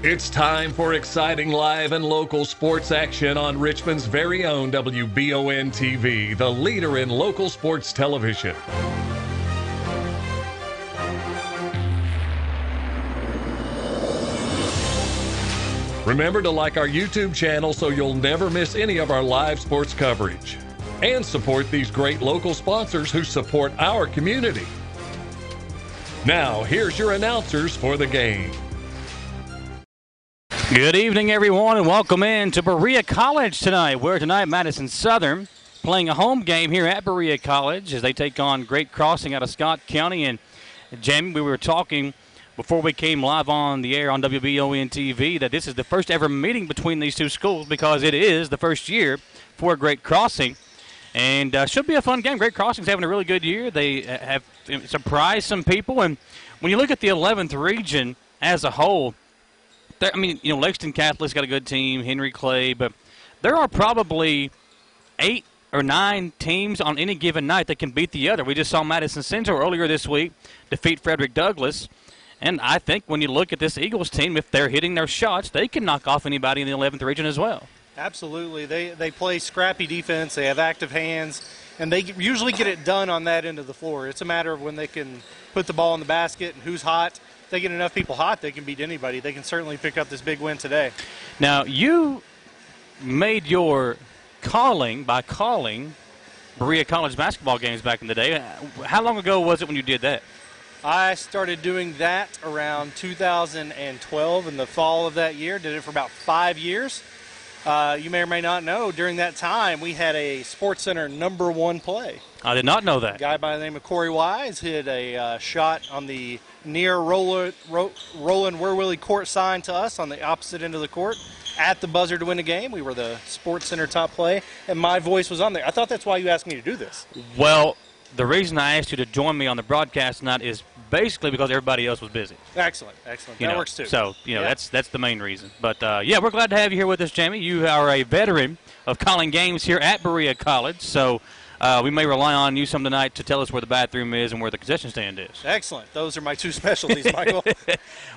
It's time for exciting live and local sports action on Richmond's very own WBON TV, the leader in local sports television. Remember to like our YouTube channel so you'll never miss any of our live sports coverage. And support these great local sponsors who support our community. Now, here's your announcers for the game. Good evening, everyone, and welcome in to Berea College tonight. Where tonight, Madison Southern playing a home game here at Berea College as they take on Great Crossing out of Scott County. And Jamie, we were talking before we came live on the air on WBON TV that this is the first ever meeting between these two schools because it is the first year for Great Crossing. And uh, should be a fun game. Great Crossing's having a really good year. They have surprised some people. And when you look at the 11th region as a whole, I mean, you know, Lexington Catholic's got a good team, Henry Clay, but there are probably eight or nine teams on any given night that can beat the other. We just saw Madison Central earlier this week defeat Frederick Douglass. And I think when you look at this Eagles team, if they're hitting their shots, they can knock off anybody in the 11th region as well. Absolutely. They, they play scrappy defense, they have active hands, and they usually get it done on that end of the floor. It's a matter of when they can put the ball in the basket and who's hot. They get enough people hot, they can beat anybody. They can certainly pick up this big win today. Now, you made your calling by calling Berea College basketball games back in the day. How long ago was it when you did that? I started doing that around 2012 in the fall of that year. Did it for about five years. Uh, you may or may not know, during that time, we had a Sports Center number one play. I did not know that. A guy by the name of Corey Wise hit a uh, shot on the near Roland, Ro- Roland Wierwille court sign to us on the opposite end of the court at the buzzer to win a game. We were the Sports Center top play, and my voice was on there. I thought that's why you asked me to do this. Well, the reason I asked you to join me on the broadcast tonight is basically because everybody else was busy. Excellent, excellent. You that know, works too. So you know Yeah. that's that's the main reason. But uh, yeah, we're glad to have you here with us, Jamie. You are a veteran of calling games here at Berea College, so uh, we may rely on you some tonight to tell us where the bathroom is and where the concession stand is. excellent. Those are my two specialties, Michael.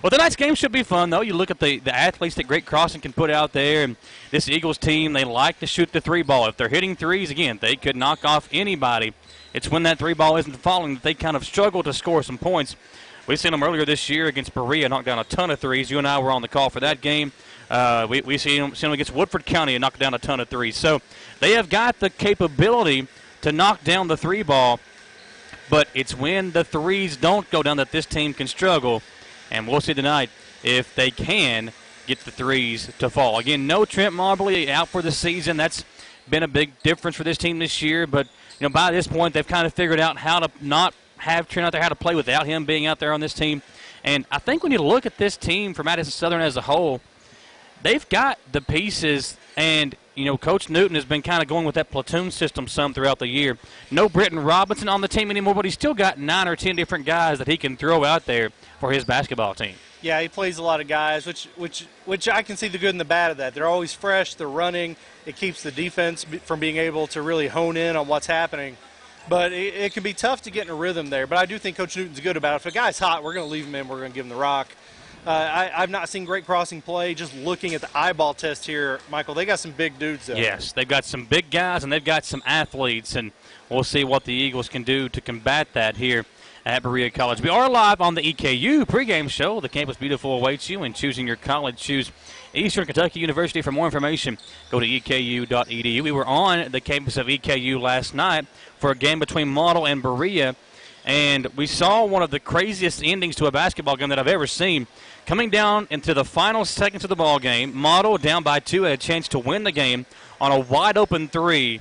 Well, tonight's game should be fun, though. You look at the, the athletes that Great Crossing can put out there, and this Eagles team, they like to shoot the three ball. If they're hitting threes, again, they could knock off anybody. It's when that three ball isn't falling that they kind of struggle to score some points. We've seen them earlier this year against Berea, knock down a ton of threes. You and I were on the call for that game. Uh, we we see them, seen them against Woodford County and knock down a ton of threes. So they have got the capability to knock down the three ball, but it's when the threes don't go down that this team can struggle. And we'll see tonight if they can get the threes to fall. Again, no Trent Marbley out for the season. That's been a big difference for this team this year. But you know, by this point, they've kind of figured out how to not have Trent out there, how to play without him being out there on this team. And I think when you look at this team for Madison Southern as a whole, they've got the pieces and you know coach newton has been kind of going with that platoon system some throughout the year no britton robinson on the team anymore but he's still got nine or ten different guys that he can throw out there for his basketball team Yeah, he plays a lot of guys, which which which I can see the good and the bad of that. They're always fresh. They're running. It keeps the defense from being able to really hone in on what's happening. But it, it can be tough to get in a rhythm there. But I do think Coach Newton's good about it. If a guy's hot, we're going to leave him in. We're going to give him the rock. Uh, I, I've not seen Great Crossing play. Just looking at the eyeball test here, Michael, they got some big dudes there. yes they've got some big guys and they've got some athletes and we'll see what the eagles can do to combat that here at Berea College. We are live on the EKU pregame show. The campus beautiful awaits you in choosing your college. Choose Eastern Kentucky University. For more information, go to eku.edu. We were on the campus of EKU last night for a game between Model and Berea, and we saw one of the craziest endings to a basketball game that I've ever seen. Coming down into the final seconds of the ball game, Model down by two had a chance to win the game on a wide open three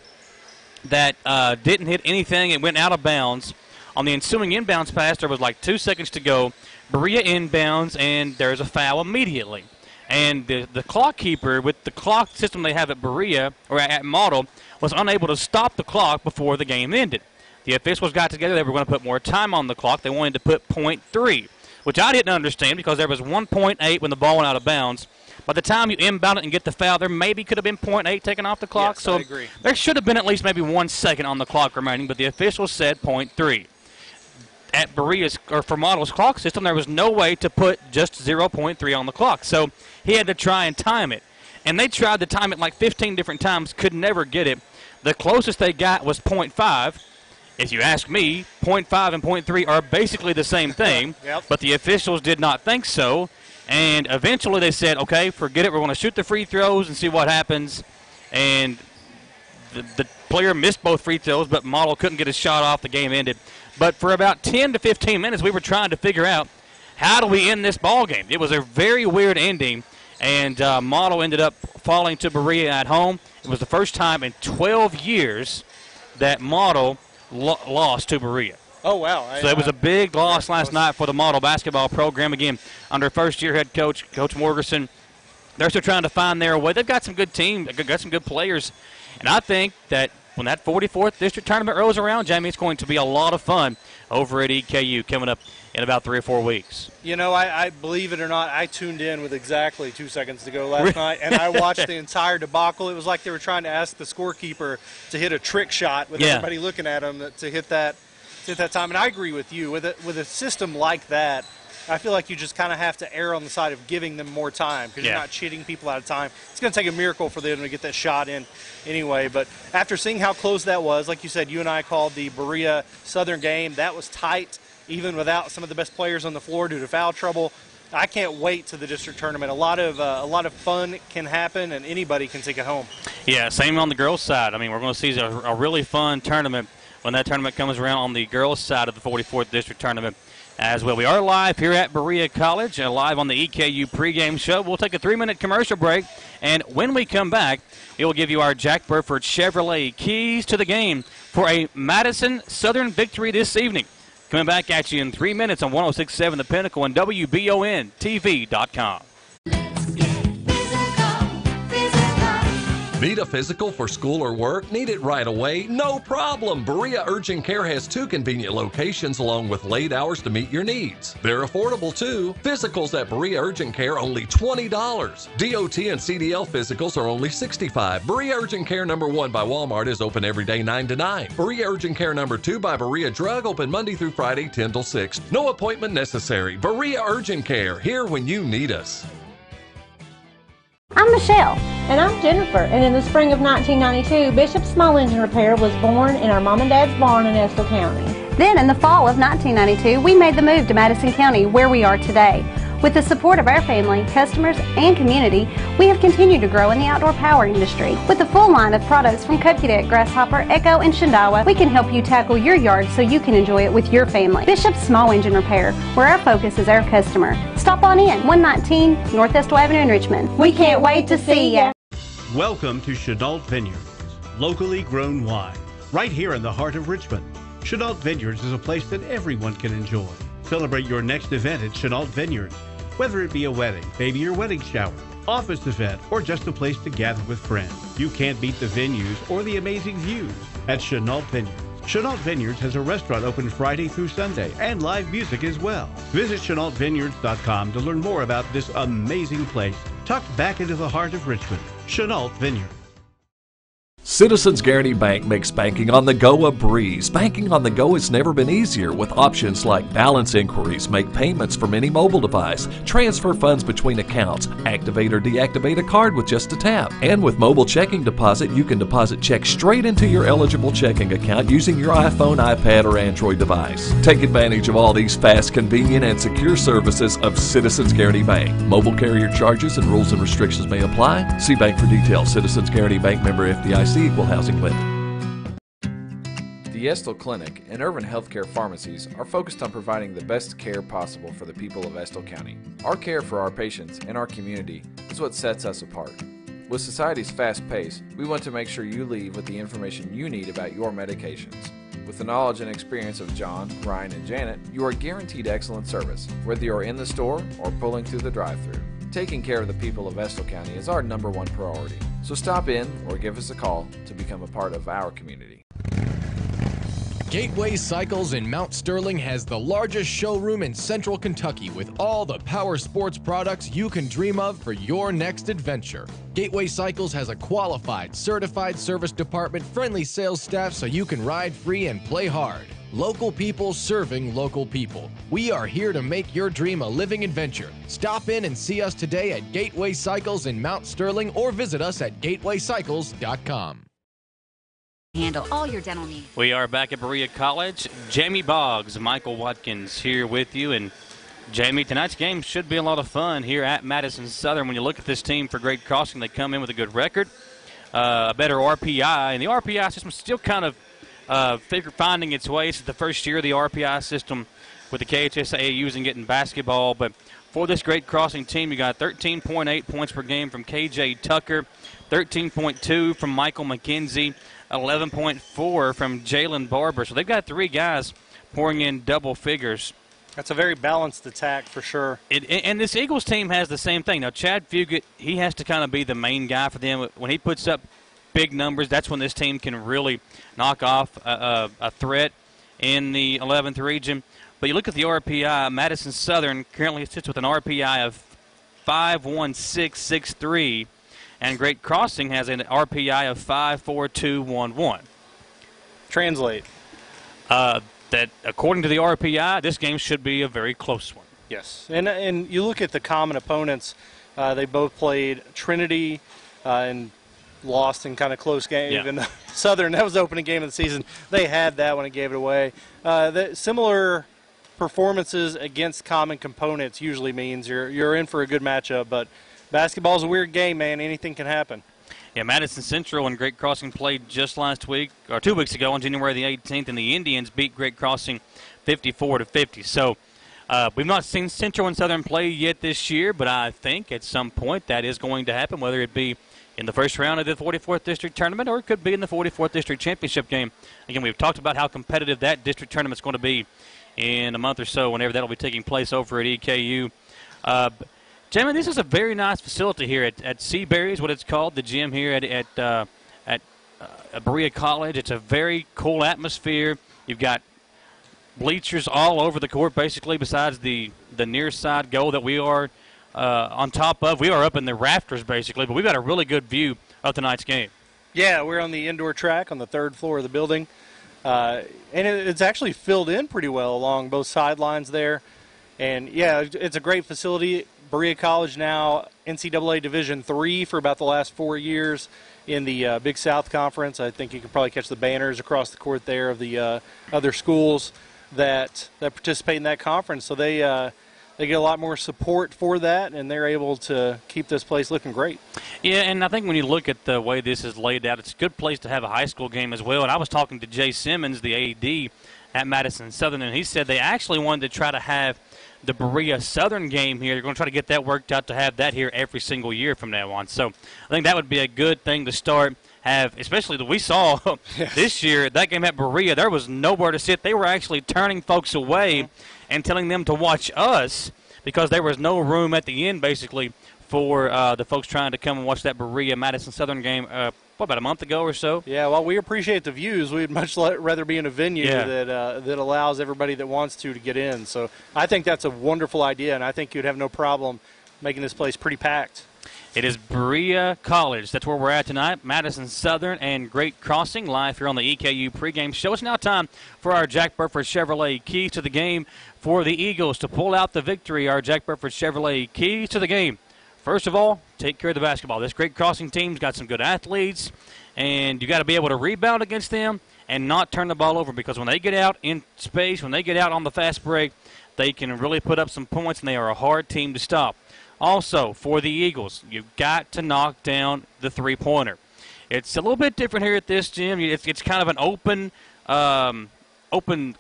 that uh, didn't hit anything. It went out of bounds. On the ensuing inbounds pass, there was like two seconds to go. Berea inbounds, and there's a foul immediately. And the, the clock keeper, with the clock system they have at Berea, or at Model, was unable to stop the clock before the game ended. The officials got together. They were going to put more time on the clock. They wanted to put point three, which I didn't understand because there was 1.8 when the ball went out of bounds. By the time you inbound it and get the foul, there maybe could have been .8 taken off the clock. Yes, so I agree. there should have been at least maybe one second on the clock remaining, but the officials said .3. at Berea's or for Model's clock system, there was no way to put just 0.3 on the clock. So he had to try and time it. And they tried to time it like 15 different times, could never get it. The closest they got was 0.5. If you ask me, 0.5 and 0.3 are basically the same thing, Yep. but the officials did not think so. And eventually they said, okay, forget it. We're going to shoot the free throws and see what happens. And the, the player missed both free throws, but Model couldn't get his shot off. The game ended. But for about 10 to 15 minutes, we were trying to figure out how do we end this ball game. It was a very weird ending, and uh, Model ended up falling to Berea at home. It was the first time in 12 years that Model lo- lost to Berea. Oh wow! I- So it was a big loss last night for the Model basketball program. Again, under first-year head coach Coach Morgerson, they're still trying to find their way. They've got some good team, they've got some good players, and I think that when that 44th district tournament rolls around, Jamie, it's going to be a lot of fun over at EKU coming up in about three or four weeks. You know, I, I believe it or not, I tuned in with exactly two seconds to go last night, and I watched the entire debacle. It was like they were trying to ask the scorekeeper to hit a trick shot with Yeah. everybody looking at him to hit that to hit that time. And I agree with you with a, with a system like that. I feel like you just kind of have to err on the side of giving them more time because Yeah. you're not cheating people out of time. It's going to take a miracle for them to get that shot in anyway. But after seeing how close that was, like you said, you and I called the Berea Southern game. That was tight, even without some of the best players on the floor due to foul trouble. I can't wait to the district tournament. A lot of uh, a lot of fun can happen, and anybody can take it home. Yeah, same on the girls' side. I mean, we're going to see a, a really fun tournament when that tournament comes around on the girls' side of the 44th district tournament as well. We are live here at Berea College, uh, live on the EKU pregame show. We'll take a three-minute commercial break, and when we come back, we will give you our Jack Burford Chevrolet keys to the game for a Madison Southern victory this evening. Coming back at you in three minutes on 106.7 The Pinnacle and WBONTV.com. Need a physical for school or work? Need it right away? No problem. Berea Urgent Care has two convenient locations along with late hours to meet your needs. They're affordable too. Physicals at Berea Urgent Care only $20. DOT and CDL physicals are only $65. Berea Urgent Care number 1 by Walmart is open every day 9 to 9. Berea Urgent Care number 2 by Berea Drug open Monday through Friday 10 till 6. No appointment necessary. Berea Urgent Care, here when you need us. I'm Michelle. And I'm Jennifer. And in the spring of 1992, Bishop Small Engine Repair was born in our mom and dad's barn in Estill County. Then, in the fall of 1992, we made the move to Madison County, where we are today. With the support of our family, customers, and community, we have continued to grow in the outdoor power industry. With a full line of products from Cub Cadet, Grasshopper, Echo, and Shindaiwa, we can help you tackle your yard so you can enjoy it with your family. Bishop's Small Engine Repair, where our focus is our customer. Stop on in, 119 North Estill Avenue in Richmond. We can't wait to see you. Welcome to Chenault Vineyards, locally grown wine, right here in the heart of Richmond. Chenault Vineyards is a place that everyone can enjoy. Celebrate your next event at Chenault Vineyards, whether it be a wedding, maybe your wedding shower, office event, or just a place to gather with friends. You can't beat the venues or the amazing views at Chenault Vineyards. Chenault Vineyards has a restaurant open Friday through Sunday and live music as well. Visit ChenaultVineyards.com to learn more about this amazing place tucked back into the heart of Richmond. Chenault Vineyards. Citizens Guarantee Bank makes banking on the go a breeze. Banking on the go has never been easier with options like balance inquiries, make payments from any mobile device, transfer funds between accounts, activate or deactivate a card with just a tap. And with mobile checking deposit, you can deposit checks straight into your eligible checking account using your iPhone, iPad, or Android device. Take advantage of all these fast, convenient, and secure services of Citizens Guarantee Bank. Mobile carrier charges and rules and restrictions may apply. See bank for details. Citizens Guarantee Bank member FDIC equal housing lender. The Estill Clinic and Urban Healthcare Pharmacies are focused on providing the best care possible for the people of Estill County. Our care for our patients and our community is what sets us apart. With society's fast pace, we want to make sure you leave with the information you need about your medications. With the knowledge and experience of John, Ryan, and Janet, you are guaranteed excellent service, whether you're in the store or pulling through the drive thru. Taking care of the people of Estill County is our number one priority. So stop in or give us a call to become a part of our community. Gateway Cycles in Mount Sterling has the largest showroom in central Kentucky with all the power sports products you can dream of for your next adventure. Gateway Cycles has a qualified, certified service department, friendly sales staff so you can ride free and play hard. Local people serving local people. We are here to make your dream a living adventure. Stop in and see us today at Gateway Cycles in Mount Sterling or visit us at gatewaycycles.com. Handle all your dental needs. We are back at Berea College. Jamie Boggs, Michael Watkins here with you. And Jamie, tonight's game should be a lot of fun here at Madison Southern. When you look at this team for Great Crossing, they come in with a good record, uh, a better RPI, and the RPI system is still kind of uh, figure, finding its way. It's the first year of the RPI system with the KHSA using it in basketball. But for this Great Crossing team, you got 13.8 points per game from KJ Tucker, 13.2 from Michael McKenzie. 11.4 from Jalen Barber. So they've got three guys pouring in double figures. That's a very balanced attack for sure. It, and this Eagles team has the same thing. Now, Chad Fugit, he has to kind of be the main guy for them. When he puts up big numbers, that's when this team can really knock off a, a, a threat in the 11th region. But you look at the RPI, Madison Southern currently sits with an RPI of 51663 and Great Crossing has an RPI of 54211. Translate. Uh, that according to the RPI, this game should be a very close one. Yes, and and you look at the common opponents. Uh, they both played Trinity uh, and lost in kind of close game. Yeah. Even Southern, that was the opening game of the season. They had that when it gave it away. Uh, the, similar performances against common components usually means you're you're in for a good matchup, but basketball's a weird game, man. Anything can happen. Yeah, Madison Central and Great Crossing played just last week or two weeks ago on January the 18th, and the Indians beat Great Crossing 54 to 50. So uh, we've not seen Central and Southern play yet this year, but I think at some point that is going to happen, whether it be in the first round of the 44th district tournament or it could be in the 44th district championship game. Again, we've talked about how competitive that district tournament is going to be in a month or so, whenever that'll be taking place over at EKU. Uh, Gentlemen, this is a very nice facility here at, at Seabury, is what it's called, the gym here at at, uh, at uh, Berea College. It's a very cool atmosphere. You've got bleachers all over the court, basically, besides the, the near side goal that we are uh, on top of. We are up in the rafters, basically, but we've got a really good view of tonight's game. Yeah, we're on the indoor track on the third floor of the building. Uh, and it, it's actually filled in pretty well along both sidelines there. And yeah, it's a great facility. Berea College now NCAA Division three for about the last four years in the uh, Big South Conference. I think you can probably catch the banners across the court there of the uh, other schools that that participate in that conference. So they uh, they get a lot more support for that, and they're able to keep this place looking great. Yeah, and I think when you look at the way this is laid out, it's a good place to have a high school game as well. And I was talking to Jay Simmons, the AD at Madison Southern, and he said they actually wanted to try to have – the Berea Southern game here. They're going to try to get that worked out to have that here every single year from now on. So I think that would be a good thing to start. Have especially that we saw yes. this year that game at Berea. There was nowhere to sit. They were actually turning folks away uh-huh. And telling them to watch us because there was no room at the end, basically, for uh, the folks trying to come and watch that Berea Madison Southern game. Uh, what, about a month ago or so? Yeah, well, we appreciate the views. We'd much rather be in a venue yeah. that uh, that allows everybody that wants to to get in. So I think that's a wonderful idea, and I think you'd have no problem making this place pretty packed. It is Berea College. That's where we're at tonight. Madison Southern and Great Crossing live here on the EKU pregame show. It's now time for our Jack Burford Chevrolet keys to the game for the Eagles to pull out the victory. Our Jack Burford Chevrolet keys to the game. First of all, take care of the basketball. This great crossing team's got some good athletes, and you got to be able to rebound against them and not turn the ball over because when they get out in space, when they get out on the fast break, they can really put up some points, and they are a hard team to stop. Also, for the Eagles, you've got to knock down the three pointer. It's a little bit different here at this gym. It's, it's kind of an open, um, open,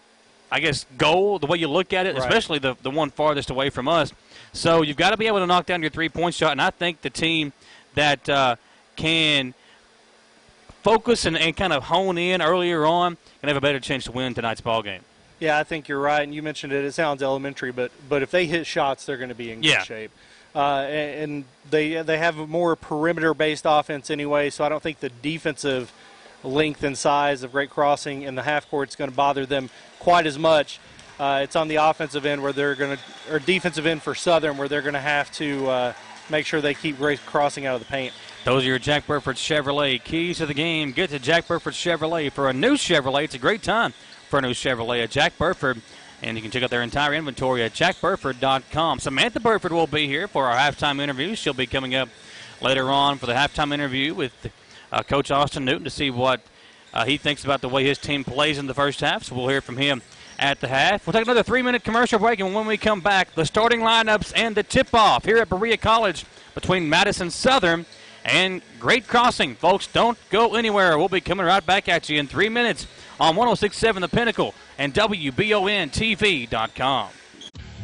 I guess, goal the way you look at it, right. especially the the one farthest away from us. So you've got to be able to knock down your three point shot, and I think the team that uh, can focus and, and kind of hone in earlier on can have a better chance to win tonight's ball game. Yeah, I think you're right, and you mentioned it. It sounds elementary, but but if they hit shots, they're going to be in good yeah. shape. Uh, and, they they have a more perimeter-based offense anyway, so I don't think the defensive length and size of Great Crossing in the half court is going to bother them quite as much. Uh, it's on the offensive end where they're going to, or defensive end for Southern, where they're going to have to uh, make sure they keep Great Crossing out of the paint. Those are your Jack Burford Chevrolet keys to the game. Get to Jack Burford Chevrolet for a new Chevrolet. It's a great time. for a new Chevrolet Jack Burford. And you can check out their entire inventory at jackburford.com. Samantha Burford will be here for our halftime interview. She'll be coming up later on for the halftime interview with uh, Coach Austin Newton to see what uh, he thinks about the way his team plays in the first half. So we'll hear from him at the half. We'll take another three minute commercial break, and when we come back, the starting lineups and the tip off here at Berea College between Madison Southern and Great Crossing. Folks, don't go anywhere. We'll be coming right back at you in three minutes on 1067 The Pinnacle and WBONTV.com.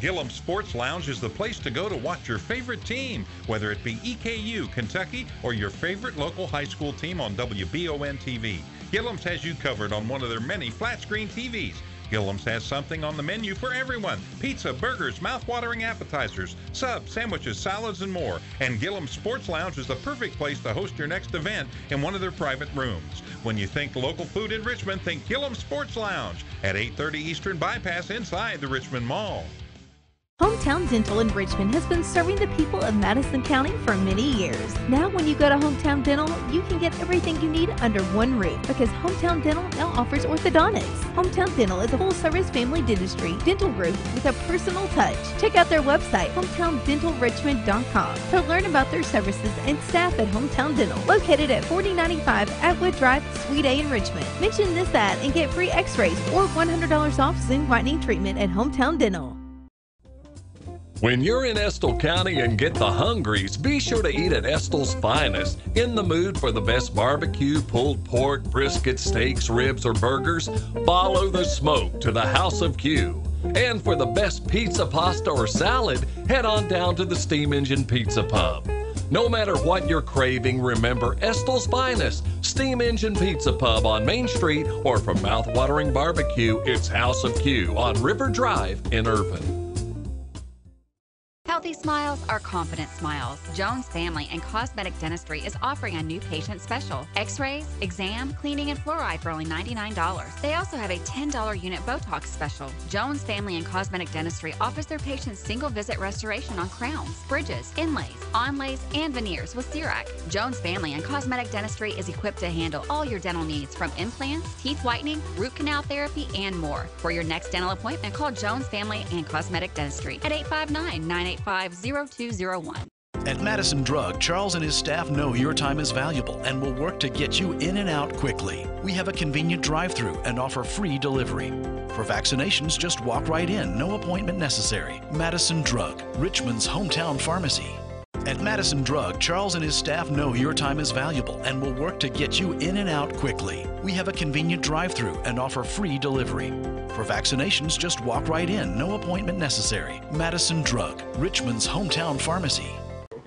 Gillum Sports Lounge is the place to go to watch your favorite team, whether it be EKU, Kentucky, or your favorite local high school team on WBON TV. Gillum's has you covered on one of their many flat screen TVs. Gillum's has something on the menu for everyone pizza, burgers, mouth-watering appetizers, subs, sandwiches, salads, and more. And Gillum Sports Lounge is the perfect place to host your next event in one of their private rooms. When you think local food in Richmond, think Gillum Sports Lounge at 830 Eastern Bypass inside the Richmond Mall. Hometown Dental in Richmond has been serving the people of Madison County for many years. Now, when you go to Hometown Dental, you can get everything you need under one roof because Hometown Dental now offers orthodontics. Hometown Dental is a full service family dentistry dental group with a personal touch. Check out their website, hometowndentalrichmond.com, to learn about their services and staff at Hometown Dental, located at 4095 Atwood Drive, Suite A in Richmond. Mention this ad and get free x rays or $100 off Zoom whitening treatment at Hometown Dental. When you're in Estill County and get the hungries, be sure to eat at Estill's Finest. In the mood for the best barbecue, pulled pork, brisket, steaks, ribs, or burgers? Follow the smoke to the House of Q. And for the best pizza, pasta, or salad, head on down to the Steam Engine Pizza Pub. No matter what you're craving, remember Estill's Finest, Steam Engine Pizza Pub on Main Street, or for mouth-watering barbecue, it's House of Q on River Drive in Irvine. Healthy smiles are confident smiles. Jones Family and Cosmetic Dentistry is offering a new patient special. X-rays, exam, cleaning, and fluoride for only $99. They also have a $10 unit Botox special. Jones Family and Cosmetic Dentistry offers their patients single visit restoration on crowns, bridges, inlays, onlays, and veneers with CEREC. Jones Family and Cosmetic Dentistry is equipped to handle all your dental needs from implants, teeth whitening, root canal therapy, and more. For your next dental appointment, call Jones Family and Cosmetic Dentistry at 859 985 0201. At Madison Drug, Charles and his staff know your time is valuable and will work to get you in and out quickly. We have a convenient drive through and offer free delivery. For vaccinations, just walk right in, no appointment necessary. Madison Drug, Richmond's hometown pharmacy. At Madison Drug, Charles and his staff know your time is valuable and will work to get you in and out quickly. We have a convenient drive through and offer free delivery. For vaccinations, just walk right in, no appointment necessary. Madison Drug, Richmond's hometown pharmacy.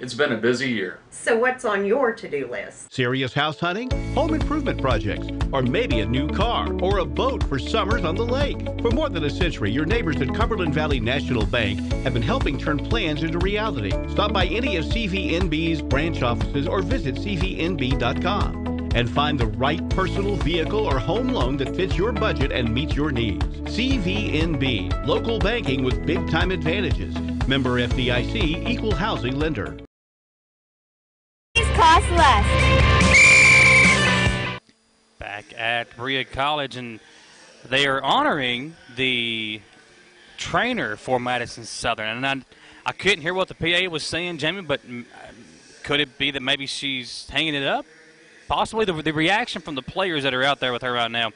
It's been a busy year. So, what's on your to do list? Serious house hunting, home improvement projects, or maybe a new car or a boat for summers on the lake. For more than a century, your neighbors at Cumberland Valley National Bank have been helping turn plans into reality. Stop by any of CVNB's branch offices or visit CVNB.com and find the right personal vehicle or home loan that fits your budget and meets your needs. CVNB, local banking with big time advantages. Member FDIC, equal housing lender. Cost less. Back at Berea College, and they are honoring the trainer for Madison Southern. And I, I couldn't hear what the PA was saying, Jamie, but mm, could it be that maybe she's hanging it up? Possibly the, the reaction from the players that are out there with her right now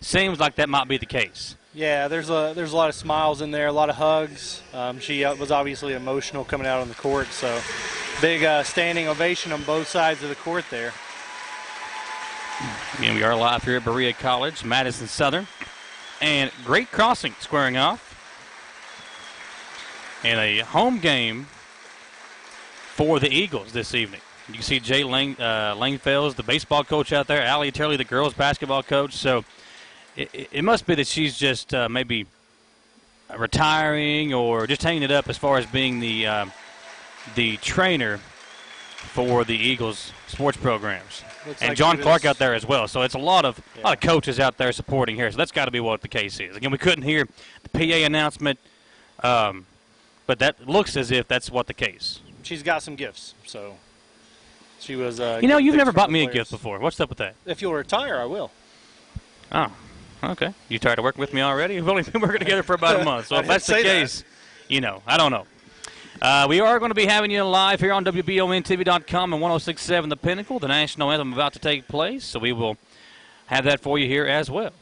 seems like that might be the case. Yeah, there's a there's a lot of smiles in there, a lot of hugs. Um, she uh, was obviously emotional coming out on the court, so big uh, standing ovation on both sides of the court there. Again, we are live here at Berea College, Madison Southern, and Great Crossing squaring off. And a home game for the Eagles this evening. You can see Jay Lang, uh, Langfells, the baseball coach out there, Allie Turley, the girls basketball coach. So it, it must be that she's just uh, maybe retiring or just hanging it up as far as being the uh, the trainer for the Eagles sports programs. Looks and like John Clark out there as well. So it's a lot of a lot of coaches out there supporting here. So that's got to be what the case is. Again, we couldn't hear the PA announcement, um, but that looks as if that's what the case. She's got some gifts, so she was. Uh, You know, you've never bought me a gift before. What's up with that? If you'll retire, I will. Oh, Okay. You tired of working with me already? We've only been working together for about a month. So if that's the didn't that. case, you know, I don't know. Uh, we are going to be having you live here on WBONTV.com and 1067 The Pinnacle. The national anthem about to take place, so we will have that for you here as well.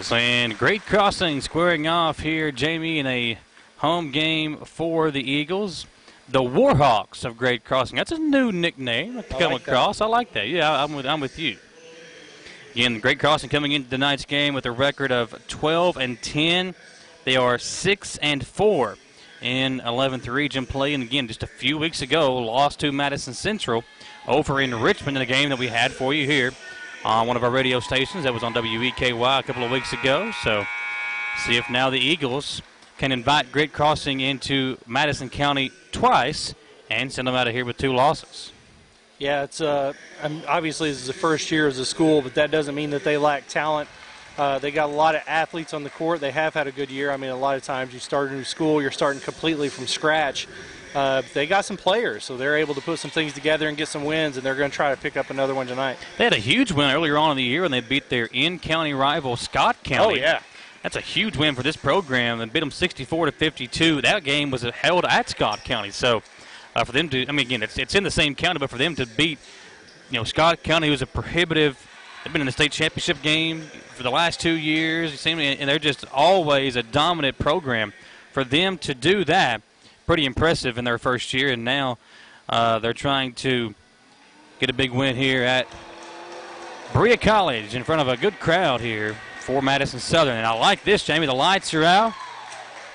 Eagles and Great Crossing squaring off here, Jamie, in a home game for the Eagles. The Warhawks of Great Crossing. That's a new nickname to come like that. across. I like that. Yeah, I'm with, I'm with you. Again, Great Crossing coming into tonight's game with a record of 12 and 10. They are 6 and 4 in 11th region play. And again, just a few weeks ago, lost to Madison Central over in Richmond in a game that we had for you here on one of our radio stations. That was on WEKY a couple of weeks ago. So, see if now the Eagles can invite Great Crossing into Madison County twice and send them out of here with two losses. Yeah, it's uh, obviously this is the first year as a school, but that doesn't mean that they lack talent. Uh, they got a lot of athletes on the court. They have had a good year. I mean, a lot of times you start a new school, you're starting completely from scratch. Uh, they got some players, so they're able to put some things together and get some wins, and they're going to try to pick up another one tonight. They had a huge win earlier on in the year when they beat their in-county rival Scott County. Oh, yeah. That's a huge win for this program and beat them 64 to 52. That game was held at Scott County, so uh, for them to, I mean, again, it's, it's in the same county, but for them to beat, you know, Scott County, was a prohibitive, they've been in the state championship game for the last two years, and they're just always a dominant program. For them to do that, pretty impressive in their first year, and now uh, they're trying to get a big win here at Berea College in front of a good crowd here for Madison Southern. And I like this, Jamie. The lights are out.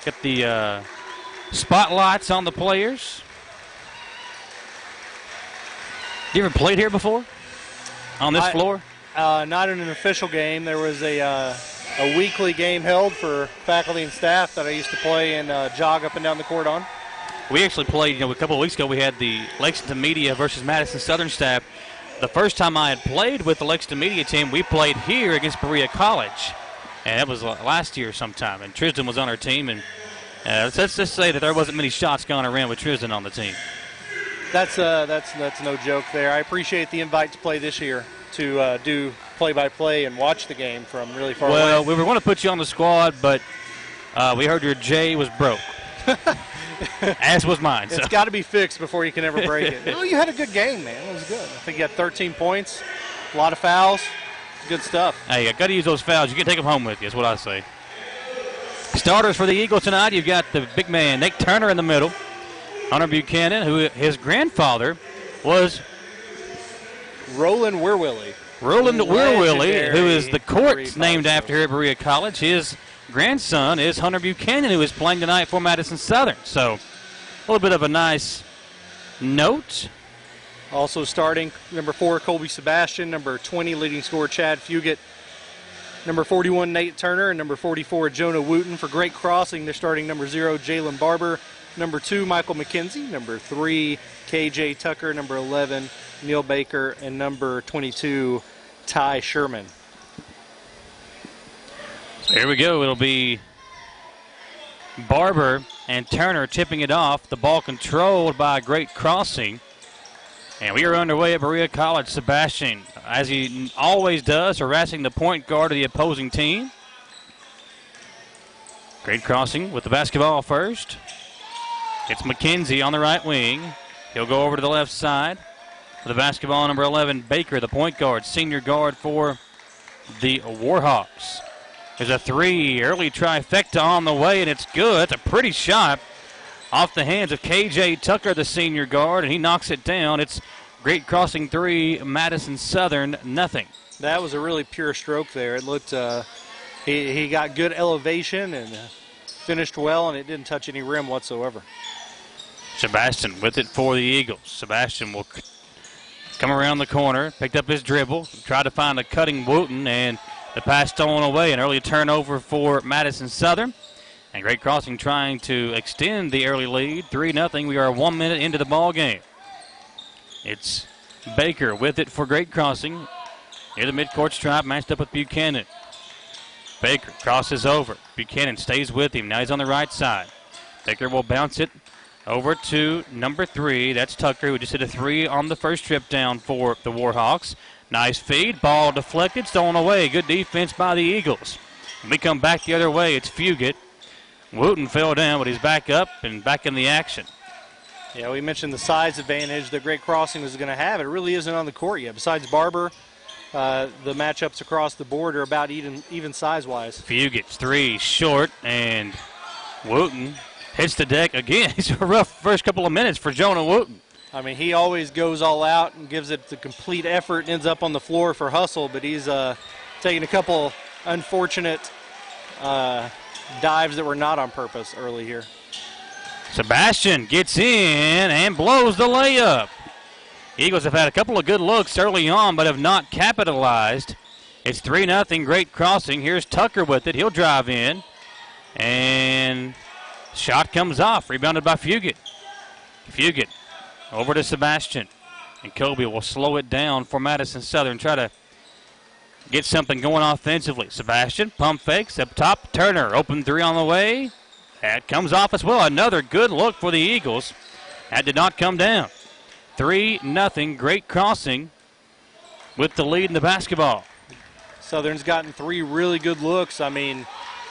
Got the uh, spotlights on the players. You ever played here before? On this I- floor? Uh, not in an official game. There was a uh, a weekly game held for faculty and staff that I used to play and uh, jog up and down the court on. We actually played, you know, a couple of weeks ago, we had the Lexington Media versus Madison Southern staff. The first time I had played with the Lexington Media team, we played here against Berea College. And that was last year sometime. And Tristan was on our team. And uh, let's, just say that there wasn't many shots gone around with Tristan on the team. That's uh, that's that's no joke there. I appreciate the invite to play this year to uh, do play-by-play and watch the game from really far Well, away. Well, we were going to put you on the squad, but uh, we heard your J was broke. As was mine. It's so. got to be fixed before you can ever break it. well, you had a good game, man. It was good. I think you had 13 points, a lot of fouls, good stuff. Hey, I got to use those fouls. You can take them home with you. Is what I say. Starters for the Eagles tonight. You've got the big man Nick Turner in the middle. Hunter Buchanan, who his grandfather was Roland Wierwille. Roland Wierwille, who is the Legendary court named after here at Berea College. His grandson is Hunter Buchanan, who is playing tonight for Madison Southern. So, a little bit of a nice note. Also starting number four, Colby Sebastian. Number 20, leading scorer Chad Fugit. Number 41, Nate Turner. And number 44, Jonah Wooten. For Great Crossing, they're starting number zero, Jalen Barber. Number two, Michael McKenzie. Number three, KJ Tucker. Number 11, Neil Baker. And number 22, Ty Sherman. Here we go. It'll be Barber and Turner tipping it off. The ball controlled by Great Crossing. And we are underway at Berea College. Sebastian as he always does, harassing the point guard of the opposing team. Great crossing with the basketball first. It's McKenzie on the right wing. He'll go over to the left side for the basketball. Number 11, Baker, the point guard, senior guard for the Warhawks. There's a three, early trifecta on the way, and it's good. It's a pretty shot off the hands of KJ Tucker, the senior guard, and he knocks it down. It's great crossing three, Madison Southern, nothing. That was a really pure stroke there. It looked, uh, he, he got good elevation and uh, finished well, and it didn't touch any rim whatsoever. Sebastian with it for the Eagles. Sebastian will come around the corner, picked up his dribble, tried to find a cutting Wooten, and the pass stolen away. An early turnover for Madison Southern. And great crossing trying to extend the early lead. 3 0. We are one minute into the ball game. It's Baker with it for great crossing. Near the midcourt stripe, matched up with Buchanan. Baker crosses over. Buchanan stays with him. Now he's on the right side. Baker will bounce it over to number three. That's Tucker, who just hit a three on the first trip down for the Warhawks. Nice feed. Ball deflected, stolen away. Good defense by the Eagles. When we come back the other way, it's Fugit. Wooten fell down, but he's back up and back in the action. Yeah, we mentioned the size advantage that Great Crossing was going to have. It really isn't on the court yet. Besides Barber, uh, the matchups across the board are about even, even size wise. Fugit's three short, and Wooten hits the deck again. It's a rough first couple of minutes for Jonah Wooten. I mean, he always goes all out and gives it the complete effort and ends up on the floor for hustle, but he's uh, taking a couple unfortunate uh, dives that were not on purpose early here. Sebastian gets in and blows the layup. Eagles have had a couple of good looks early on, but have not capitalized. It's 3 0. Great crossing. Here's Tucker with it. He'll drive in. And shot comes off. Rebounded by Fugit. Fugit over to Sebastian. And Kobe will slow it down for Madison Southern. Try to get something going offensively. Sebastian, pump fakes up top. Turner, open three on the way. That comes off as well. Another good look for the Eagles. That did not come down. 3 nothing. Great crossing with the lead in the basketball. Southern's gotten three really good looks. I mean,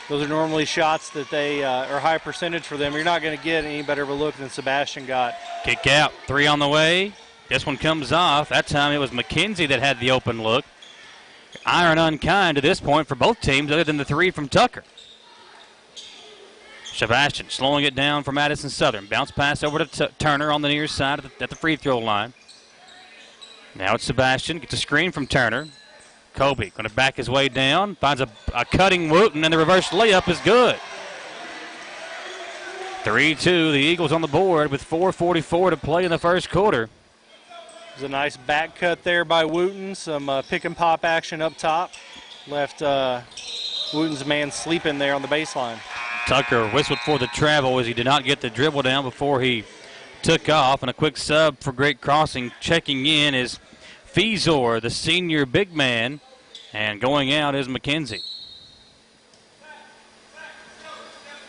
those are normally shots that they uh, are high percentage for them. You're not going to get any better of a look than Sebastian got. Kick out. Three on the way. This one comes off. That time it was McKenzie that had the open look. Iron unkind to this point for both teams, other than the three from Tucker. Sebastian slowing it down for Madison Southern. Bounce pass over to T- Turner on the near side the, at the free throw line. Now it's Sebastian. Gets a screen from Turner. Kobe going to back his way down. Finds a, a cutting Wooten, and the reverse layup is good. 3 2. The Eagles on the board with 4.44 to play in the first quarter. There's a nice back cut there by Wooten. Some uh, pick and pop action up top. Left uh, Wooten's man sleeping there on the baseline. Tucker whistled for the travel as he did not get the dribble down before he took off. And a quick sub for great crossing. Checking in is Fezor, the senior big man. And going out is McKenzie.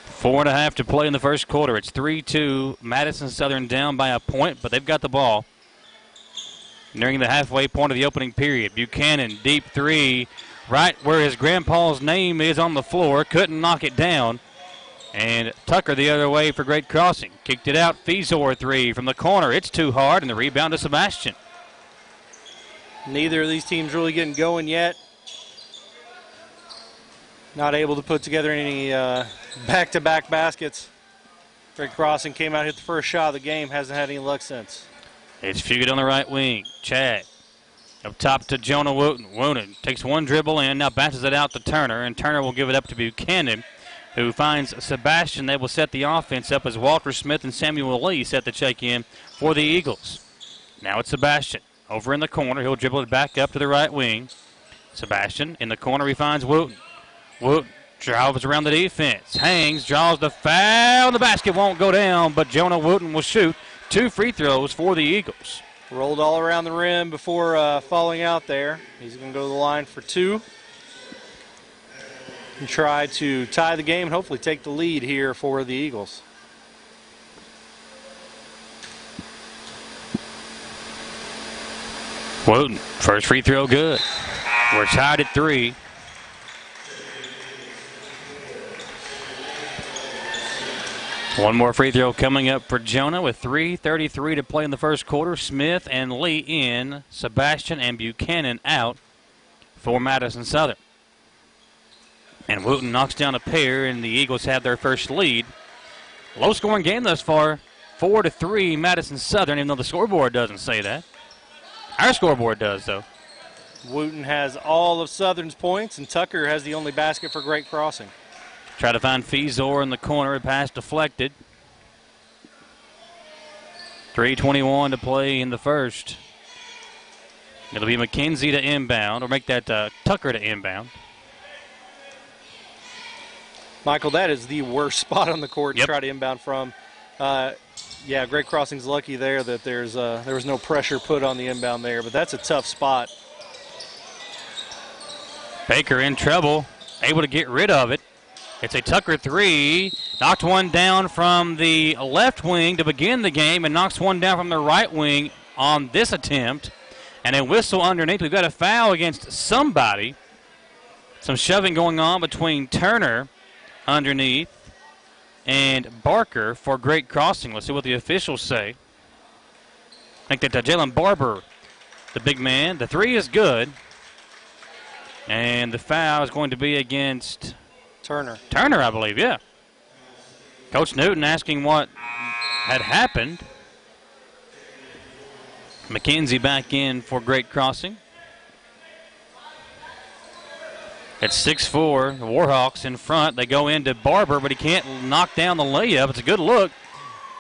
Four and a half to play in the first quarter. It's 3 2. Madison Southern down by a point, but they've got the ball. Nearing the halfway point of the opening period. Buchanan, deep three, right where his grandpa's name is on the floor. Couldn't knock it down. And Tucker the other way for great crossing. Kicked it out. Fezor three from the corner. It's too hard, and the rebound to Sebastian. Neither of these teams really getting going yet. Not able to put together any back to back baskets. Great crossing came out, hit the first shot of the game, hasn't had any luck since. It's Fugit on the right wing. Chad up top to Jonah Wooten. Wooten takes one dribble in, now bounces it out to Turner, and Turner will give it up to Buchanan, who finds Sebastian. They will set the offense up as Walter Smith and Samuel Lee set the check in for the Eagles. Now it's Sebastian over in the corner. He'll dribble it back up to the right wing. Sebastian in the corner. He finds Wooten. Wooten drives around the defense. Hangs, draws the foul. The basket won't go down, but Jonah Wooten will shoot two free throws for the Eagles. Rolled all around the rim before uh, falling out there. He's going to go to the line for two. And try to tie the game and hopefully take the lead here for the Eagles. Wooten, first free throw good. We're tied at three. One more free throw coming up for Jonah with 3.33 to play in the first quarter. Smith and Lee in, Sebastian and Buchanan out for Madison Southern. And Wooten knocks down a pair, and the Eagles have their first lead. Low scoring game thus far. Four to three, Madison Southern, even though the scoreboard doesn't say that. Our scoreboard does, though. Wooten has all of Southern's points, and Tucker has the only basket for Great Crossing. Try to find Fezor in the corner. Pass deflected. 3.21 to play in the first. It'll be McKenzie to inbound, or make that uh, Tucker to inbound. Michael, that is the worst spot on the court Yep. to try to inbound from. Uh, yeah, Great Crossing's lucky there that there's uh, there was no pressure put on the inbound there, but that's a tough spot. Baker in trouble, able to get rid of it. It's a Tucker three. Knocked one down from the left wing to begin the game and knocks one down from the right wing on this attempt. And a whistle underneath. We've got a foul against somebody. Some shoving going on between Turner underneath and Barker for Great Crossing. Let's see what the officials say. I think that uh, Jalen Barber, the big man, the three is good. And the foul is going to be against Turner. Turner, I believe, yeah. Coach Newton asking what had happened. McKenzie back in for Great Crossing. At 6-4, the Warhawks in front. They go into Barber, but he can't knock down the layup. It's a good look.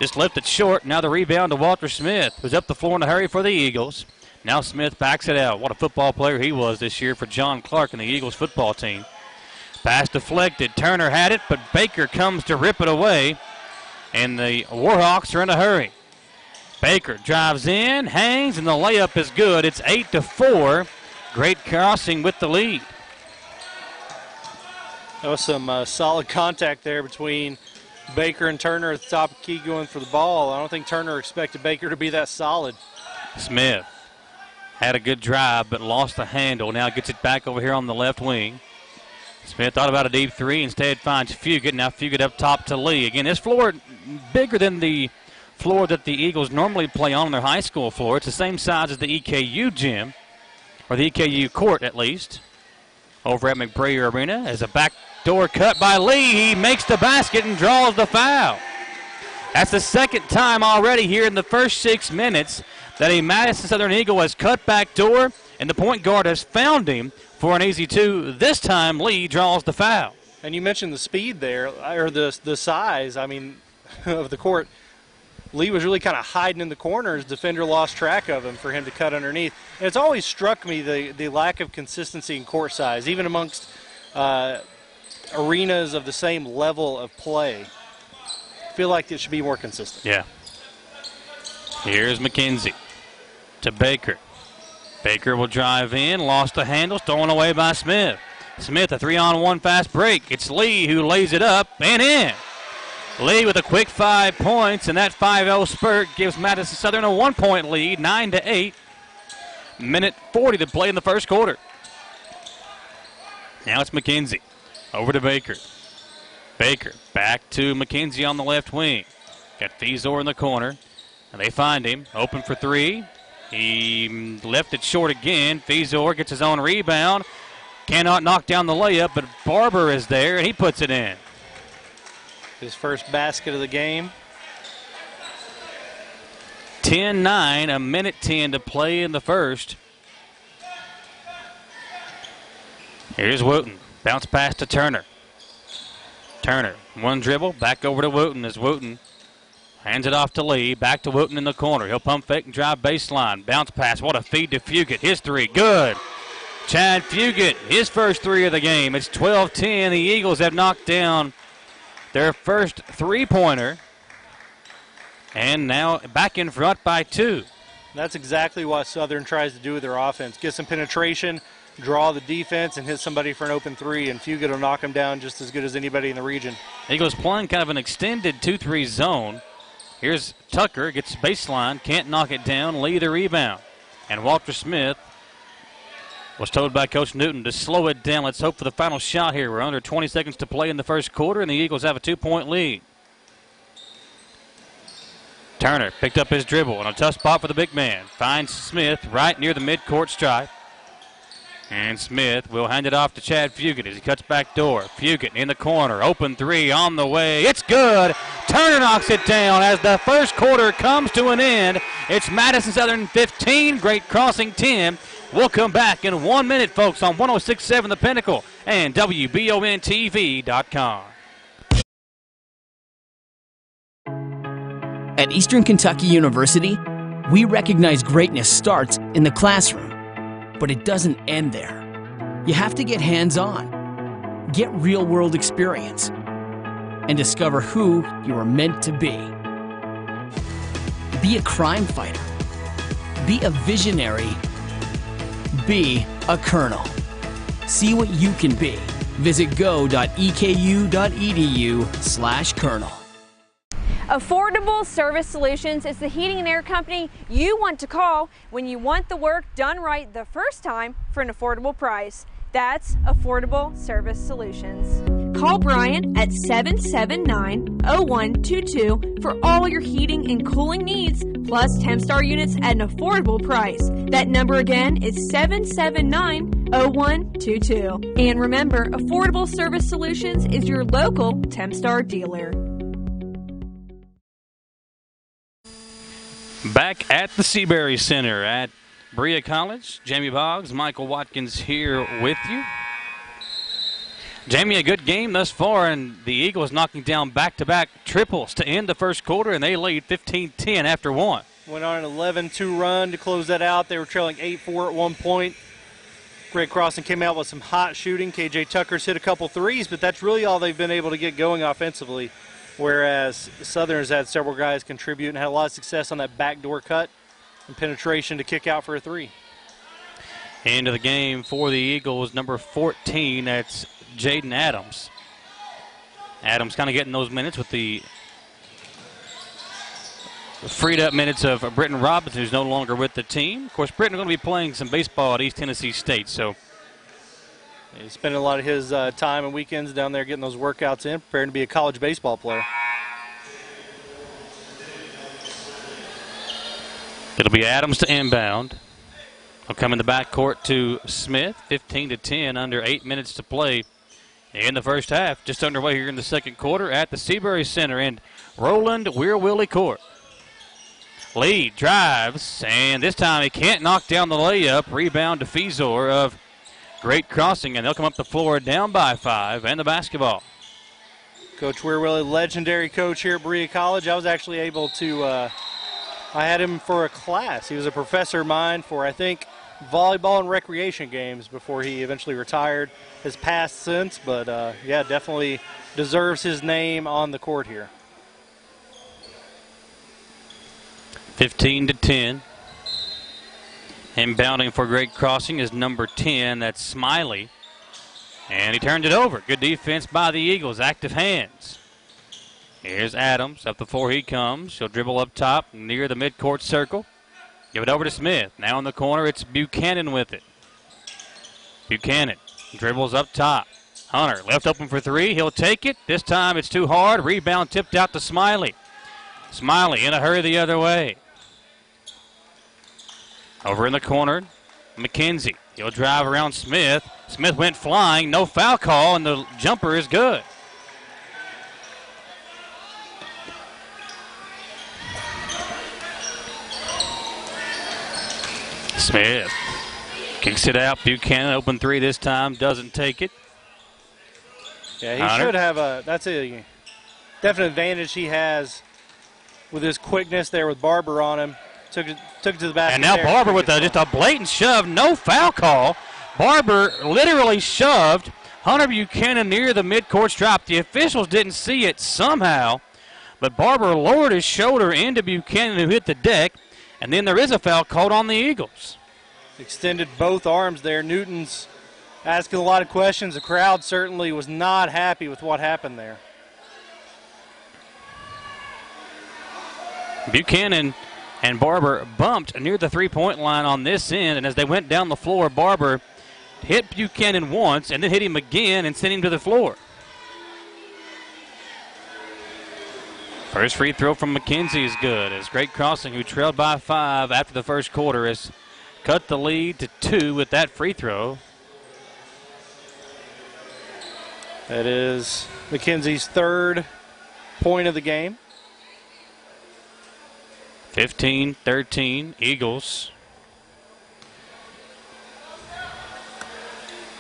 Just left it short. Now the rebound to Walter Smith, who's up the floor in a hurry for the Eagles. Now Smith backs it out. What a football player he was this year for John Clark and the Eagles football team. Pass deflected. Turner had it, but Baker comes to rip it away. And the Warhawks are in a hurry. Baker drives in, hangs, and the layup is good. It's 8 to 4. Great crossing with the lead. That was some uh, solid contact there between Baker and Turner at the top of key going for the ball. I don't think Turner expected Baker to be that solid. Smith had a good drive, but lost the handle. Now gets it back over here on the left wing. Smith thought about a deep three, instead finds Fugit. Now Fugit up top to Lee. Again, this floor bigger than the floor that the Eagles normally play on their high school floor. It's the same size as the EKU gym, or the EKU court at least. Over at McBrayer Arena as a backdoor cut by Lee. He makes the basket and draws the foul. That's the second time already here in the first six minutes that a Madison Southern Eagle has cut back door, and the point guard has found him for an easy two. This time, Lee draws the foul. And you mentioned the speed there, or the the size. I mean, of the court. Lee was really kind of hiding in the corners. Defender lost track of him for him to cut underneath. And it's always struck me the the lack of consistency in court size, even amongst uh, arenas of the same level of play. I feel like it should be more consistent. Yeah. Here's McKenzie to Baker. Baker will drive in, lost the handle, stolen away by Smith. Smith, a three on one fast break. It's Lee who lays it up and in. Lee with a quick five points, and that 5 0 spurt gives Madison Southern a one point lead, 9 to 8. Minute 40 to play in the first quarter. Now it's McKenzie. Over to Baker. Baker back to McKenzie on the left wing. Got Fezor in the corner. And they find him. Open for three. He left it short again. Fezor gets his own rebound. Cannot knock down the layup, but Barber is there and he puts it in. His first basket of the game. 10 9, a minute 10 to play in the first. Here's Wooten. Bounce pass to Turner. Turner, one dribble, back over to Wooten as Wooten hands it off to Lee. Back to Wooten in the corner. He'll pump fake and drive baseline. Bounce pass. What a feed to Fugit. His three. Good. Chad Fugit, his first three of the game. It's 12 10. The Eagles have knocked down their first three pointer. And now back in front by two. That's exactly what Southern tries to do with their offense. Get some penetration, draw the defense, and hit somebody for an open three, and Fugit will knock them down just as good as anybody in the region. Eagles playing kind of an extended 2 3 zone. Here's Tucker, gets baseline, can't knock it down, Lee the rebound. And Walter Smith was told by Coach Newton to slow it down. Let's hope for the final shot here. We're under 20 seconds to play in the first quarter, and the Eagles have a two point lead. Turner picked up his dribble and a tough spot for the big man. Finds Smith right near the midcourt stripe. And Smith will hand it off to Chad Fugit as he cuts back door. Fugit in the corner. Open three on the way. It's good. Turner knocks it down as the first quarter comes to an end. It's Madison Southern 15, Great Crossing 10. We'll come back in one minute, folks, on 1067 The Pinnacle and WBONTV.com. At Eastern Kentucky University, we recognize greatness starts in the classroom, but it doesn't end there. You have to get hands on, get real world experience, and discover who you are meant to be. Be a crime fighter, be a visionary, be a colonel. See what you can be. Visit go.eku.edu slash colonel. Affordable Service Solutions is the heating and air company you want to call when you want the work done right the first time for an affordable price. That's Affordable Service Solutions. Call Brian at 779 0122 for all your heating and cooling needs, plus Tempstar units at an affordable price. That number again is 779 0122. And remember, Affordable Service Solutions is your local Tempstar dealer. Back at the Seabury Center at Berea College, Jamie Boggs, Michael Watkins here with you. Jamie, a good game thus far, and the Eagles knocking down back to back triples to end the first quarter, and they lead 15 10 after one. Went on an 11 2 run to close that out. They were trailing 8 4 at one point. Great Crossing came out with some hot shooting. KJ Tucker's hit a couple threes, but that's really all they've been able to get going offensively. Whereas Southern's had several guys contribute and had a lot of success on that backdoor cut and penetration to kick out for a three. Into the game for the Eagles, number 14, that's Jaden Adams. Adams kind of getting those minutes with the freed up minutes of Britton Robinson, who's no longer with the team. Of course, Britton going to be playing some baseball at East Tennessee State, so He's spending a lot of his uh, time and weekends down there getting those workouts in, preparing to be a college baseball player. it'll be Adams to inbound. He'll come in the backcourt to Smith, 15 to 10, under eight minutes to play in the first half. Just underway here in the second quarter at the Seabury Center in Roland Wierwille Court. Lee drives, and this time he can't knock down the layup. Rebound to Fezor of Great Crossing, and they'll come up the floor down by five and the basketball. Coach Wierwille, legendary coach here at Berea College. I was actually able to, uh, I had him for a class. He was a professor of mine for, I think, volleyball and recreation games before he eventually retired. Has passed since, but uh, yeah, definitely deserves his name on the court here. 15 to 10. Inbounding for Great Crossing is number 10. That's Smiley. And he turned it over. Good defense by the Eagles. Active hands. Here's Adams. Up the floor he comes. She'll dribble up top near the midcourt circle. Give it over to Smith. Now in the corner, it's Buchanan with it. Buchanan dribbles up top. Hunter left open for three. He'll take it. This time it's too hard. Rebound tipped out to Smiley. Smiley in a hurry the other way. Over in the corner, McKenzie. He'll drive around Smith. Smith went flying. No foul call, and the jumper is good. Smith kicks it out. Buchanan open three this time. Doesn't take it. Yeah, he Hunter. should have a. That's a definite advantage he has with his quickness there with Barber on him. Took it, took it to the basket. And now there. Barber with a, just a blatant shove, no foul call. Barber literally shoved Hunter Buchanan near the midcourt stripe. The officials didn't see it somehow, but Barber lowered his shoulder into Buchanan who hit the deck, and then there is a foul called on the Eagles. extended both arms there. Newton's asking a lot of questions. The crowd certainly was not happy with what happened there. Buchanan And Barber bumped near the three point line on this end. And as they went down the floor, Barber hit Buchanan once and then hit him again and sent him to the floor. First free throw from McKenzie is good as Great Crossing, who trailed by five after the first quarter, has cut the lead to two with that free throw. That is McKenzie's third point of the game. 15 13, Eagles.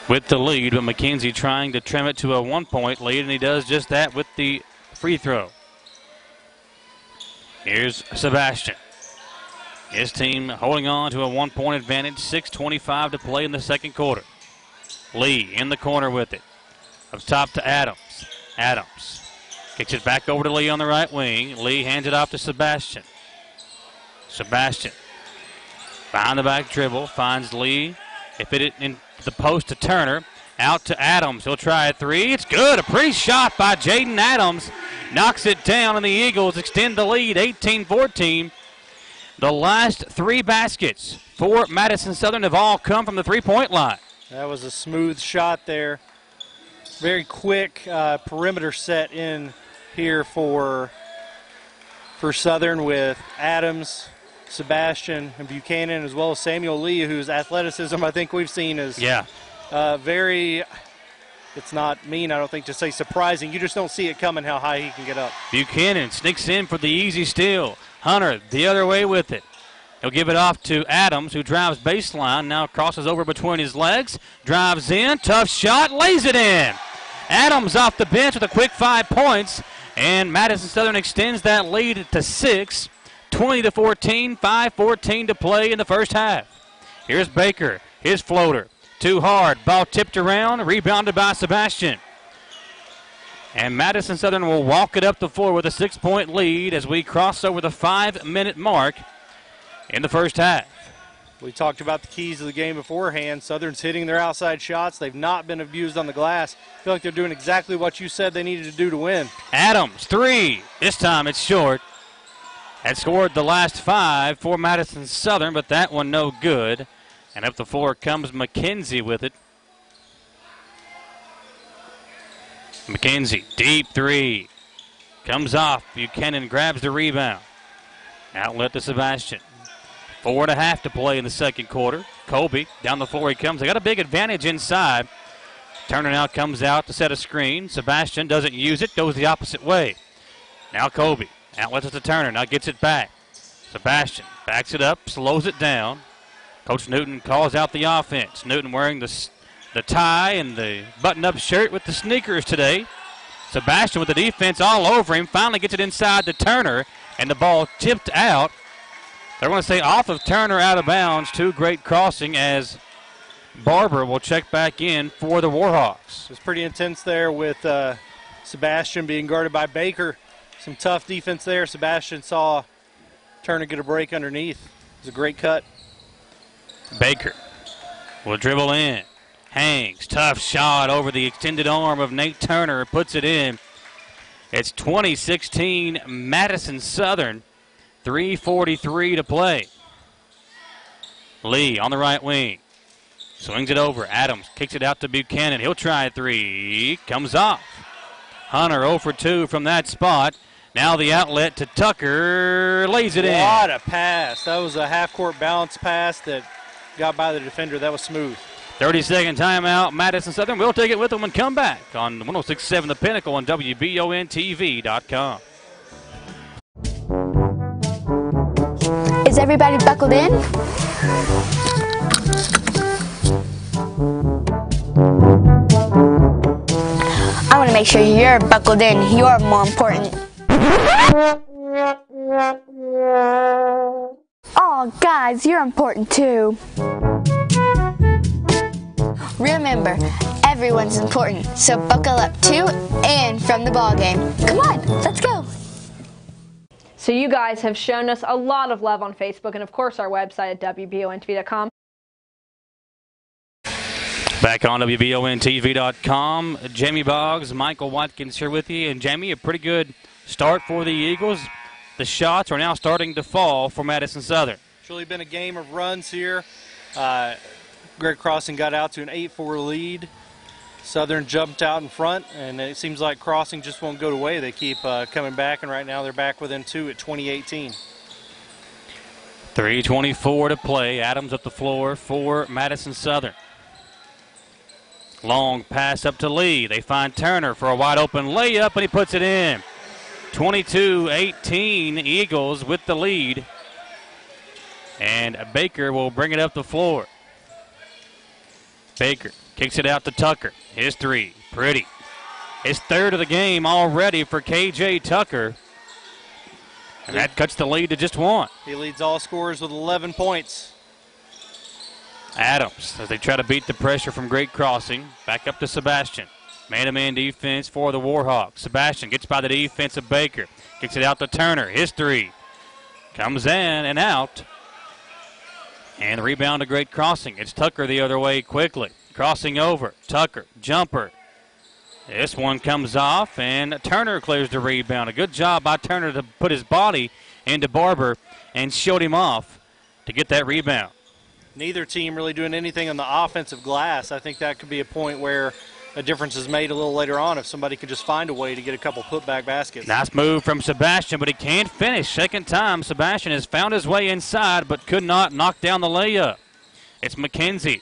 With the lead, but McKenzie trying to trim it to a one point lead, and he does just that with the free throw. Here's Sebastian. His team holding on to a one point advantage, 6.25 to play in the second quarter. Lee in the corner with it. Up top to Adams. Adams kicks it back over to Lee on the right wing. Lee hands it off to Sebastian. Sebastian behind the back dribble finds Lee. If it in the post to Turner. Out to Adams. He'll try a three. It's good. A pretty shot by Jaden Adams. Knocks it down, and the Eagles extend the lead 18 14. The last three baskets for Madison Southern have all come from the three point line. That was a smooth shot there. Very quick uh, perimeter set in here for for Southern with Adams, Sebastian, and Buchanan, as well as Samuel Lee, whose athleticism I think we've seen is yeah uh, very. It's not mean, I don't think, to say surprising. You just don't see it coming how high he can get up. Buchanan sneaks in for the easy steal. Hunter the other way with it. He'll give it off to Adams, who drives baseline, now crosses over between his legs, drives in, tough shot, lays it in. Adams off the bench with a quick five points, and Madison Southern extends that lead to six, 20 to 14, 5-14 to play in the first half. Here's Baker, his floater, too hard, ball tipped around, rebounded by Sebastian. And Madison Southern will walk it up the floor with a six point lead as we cross over the five minute mark in the first half. We talked about the keys of the game beforehand. Southern's hitting their outside shots. They've not been abused on the glass. I feel like they're doing exactly what you said they needed to do to win. Adams, three. This time it's short. Had scored the last five for Madison Southern, but that one no good. And up the floor comes McKenzie with it. McKenzie, deep three. Comes off. Buchanan grabs the rebound. Outlet to Sebastian. Four and a half to play in the second quarter. Colby down the floor he comes. They got a big advantage inside. Turner now comes out to set a screen. Sebastian doesn't use it, goes the opposite way. Now Colby. Outlets it to Turner. Now gets it back. Sebastian backs it up, slows it down. Coach Newton calls out the offense. Newton wearing the, the tie and the button up shirt with the sneakers today. Sebastian with the defense all over him. Finally gets it inside to Turner, and the ball tipped out. They're going to say off of Turner out of bounds. Two great crossing as Barber will check back in for the Warhawks. It's pretty intense there with uh, Sebastian being guarded by Baker. Some tough defense there. Sebastian saw Turner get a break underneath. It was a great cut. Baker will dribble in. Hangs. Tough shot over the extended arm of Nate Turner. Puts it in. It's 2016 Madison Southern. 3.43 to play. Lee on the right wing. Swings it over. Adams kicks it out to Buchanan. He'll try a three. Comes off. Hunter 0 for 2 from that spot. Now the outlet to Tucker. Lays it in. What a pass. That was a half court bounce pass that got by the defender. That was smooth. 30 second timeout. Madison Southern. We'll take it with them and come back on 1067 The Pinnacle on WBONTV.com. Is everybody buckled in? I want to make sure you're buckled in. You're more important. Oh, guys, you're important too. Remember, everyone's important, so buckle up to and from the ball game. Come on, let's go. So you guys have shown us a lot of love on Facebook and of course our website at WBONTV.com. Back on WBONTV.com, Jamie Boggs, Michael Watkins here with you. And Jamie, a pretty good start for the Eagles. the shots are now starting to fall for Madison Southern. It's really been a game of runs here. Uh, Great Crossing got out to an 8-4 lead. Southern jumped out in front, and it seems like Crossing just won't go away. They keep uh, coming back, and right now they're back within two at 2018. 3.24 to play. Adams up the floor for Madison Southern. Long pass up to Lee. They find Turner for a wide open layup, and he puts it in. 22 18 Eagles with the lead. And Baker will bring it up the floor. Baker kicks it out to Tucker. His three. Pretty. His third of the game already for KJ Tucker. And that cuts the lead to just one. He leads all scorers with 11 points. Adams, as they try to beat the pressure from Great Crossing, back up to Sebastian. Man to man defense for the Warhawks. Sebastian gets by the defense of Baker. Kicks it out to Turner. His three. Comes in and out. And the rebound to Great Crossing. It's Tucker the other way quickly. Crossing over. Tucker. Jumper. This one comes off, and Turner clears the rebound. A good job by Turner to put his body into Barber and showed him off to get that rebound. Neither team really doing anything on the offensive glass. I think that could be a point where a difference is made a little later on if somebody could just find a way to get a couple putback baskets. Nice move from Sebastian, but he can't finish. Second time, Sebastian has found his way inside, but could not knock down the layup. It's McKenzie.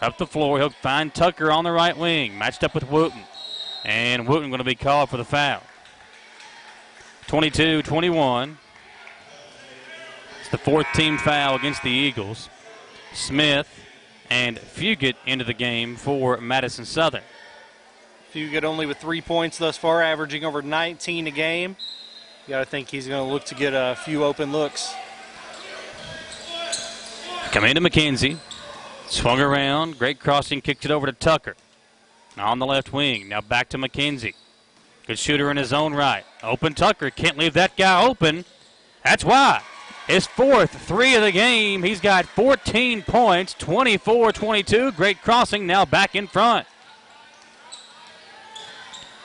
Up the floor, he'll find Tucker on the right wing, matched up with Wooten. And Wooten going to be called for the foul. 22 21. It's the fourth team foul against the Eagles. Smith and Fugit into the game for Madison Southern. Fugit only with three points thus far, averaging over 19 a game. You got to think he's going to look to get a few open looks. Come into McKenzie. Swung around. Great crossing. Kicked it over to Tucker. Now on the left wing. Now back to McKenzie. Good shooter in his own right. Open Tucker. Can't leave that guy open. That's why. His fourth three of the game. He's got 14 points, 24 22. Great crossing. Now back in front.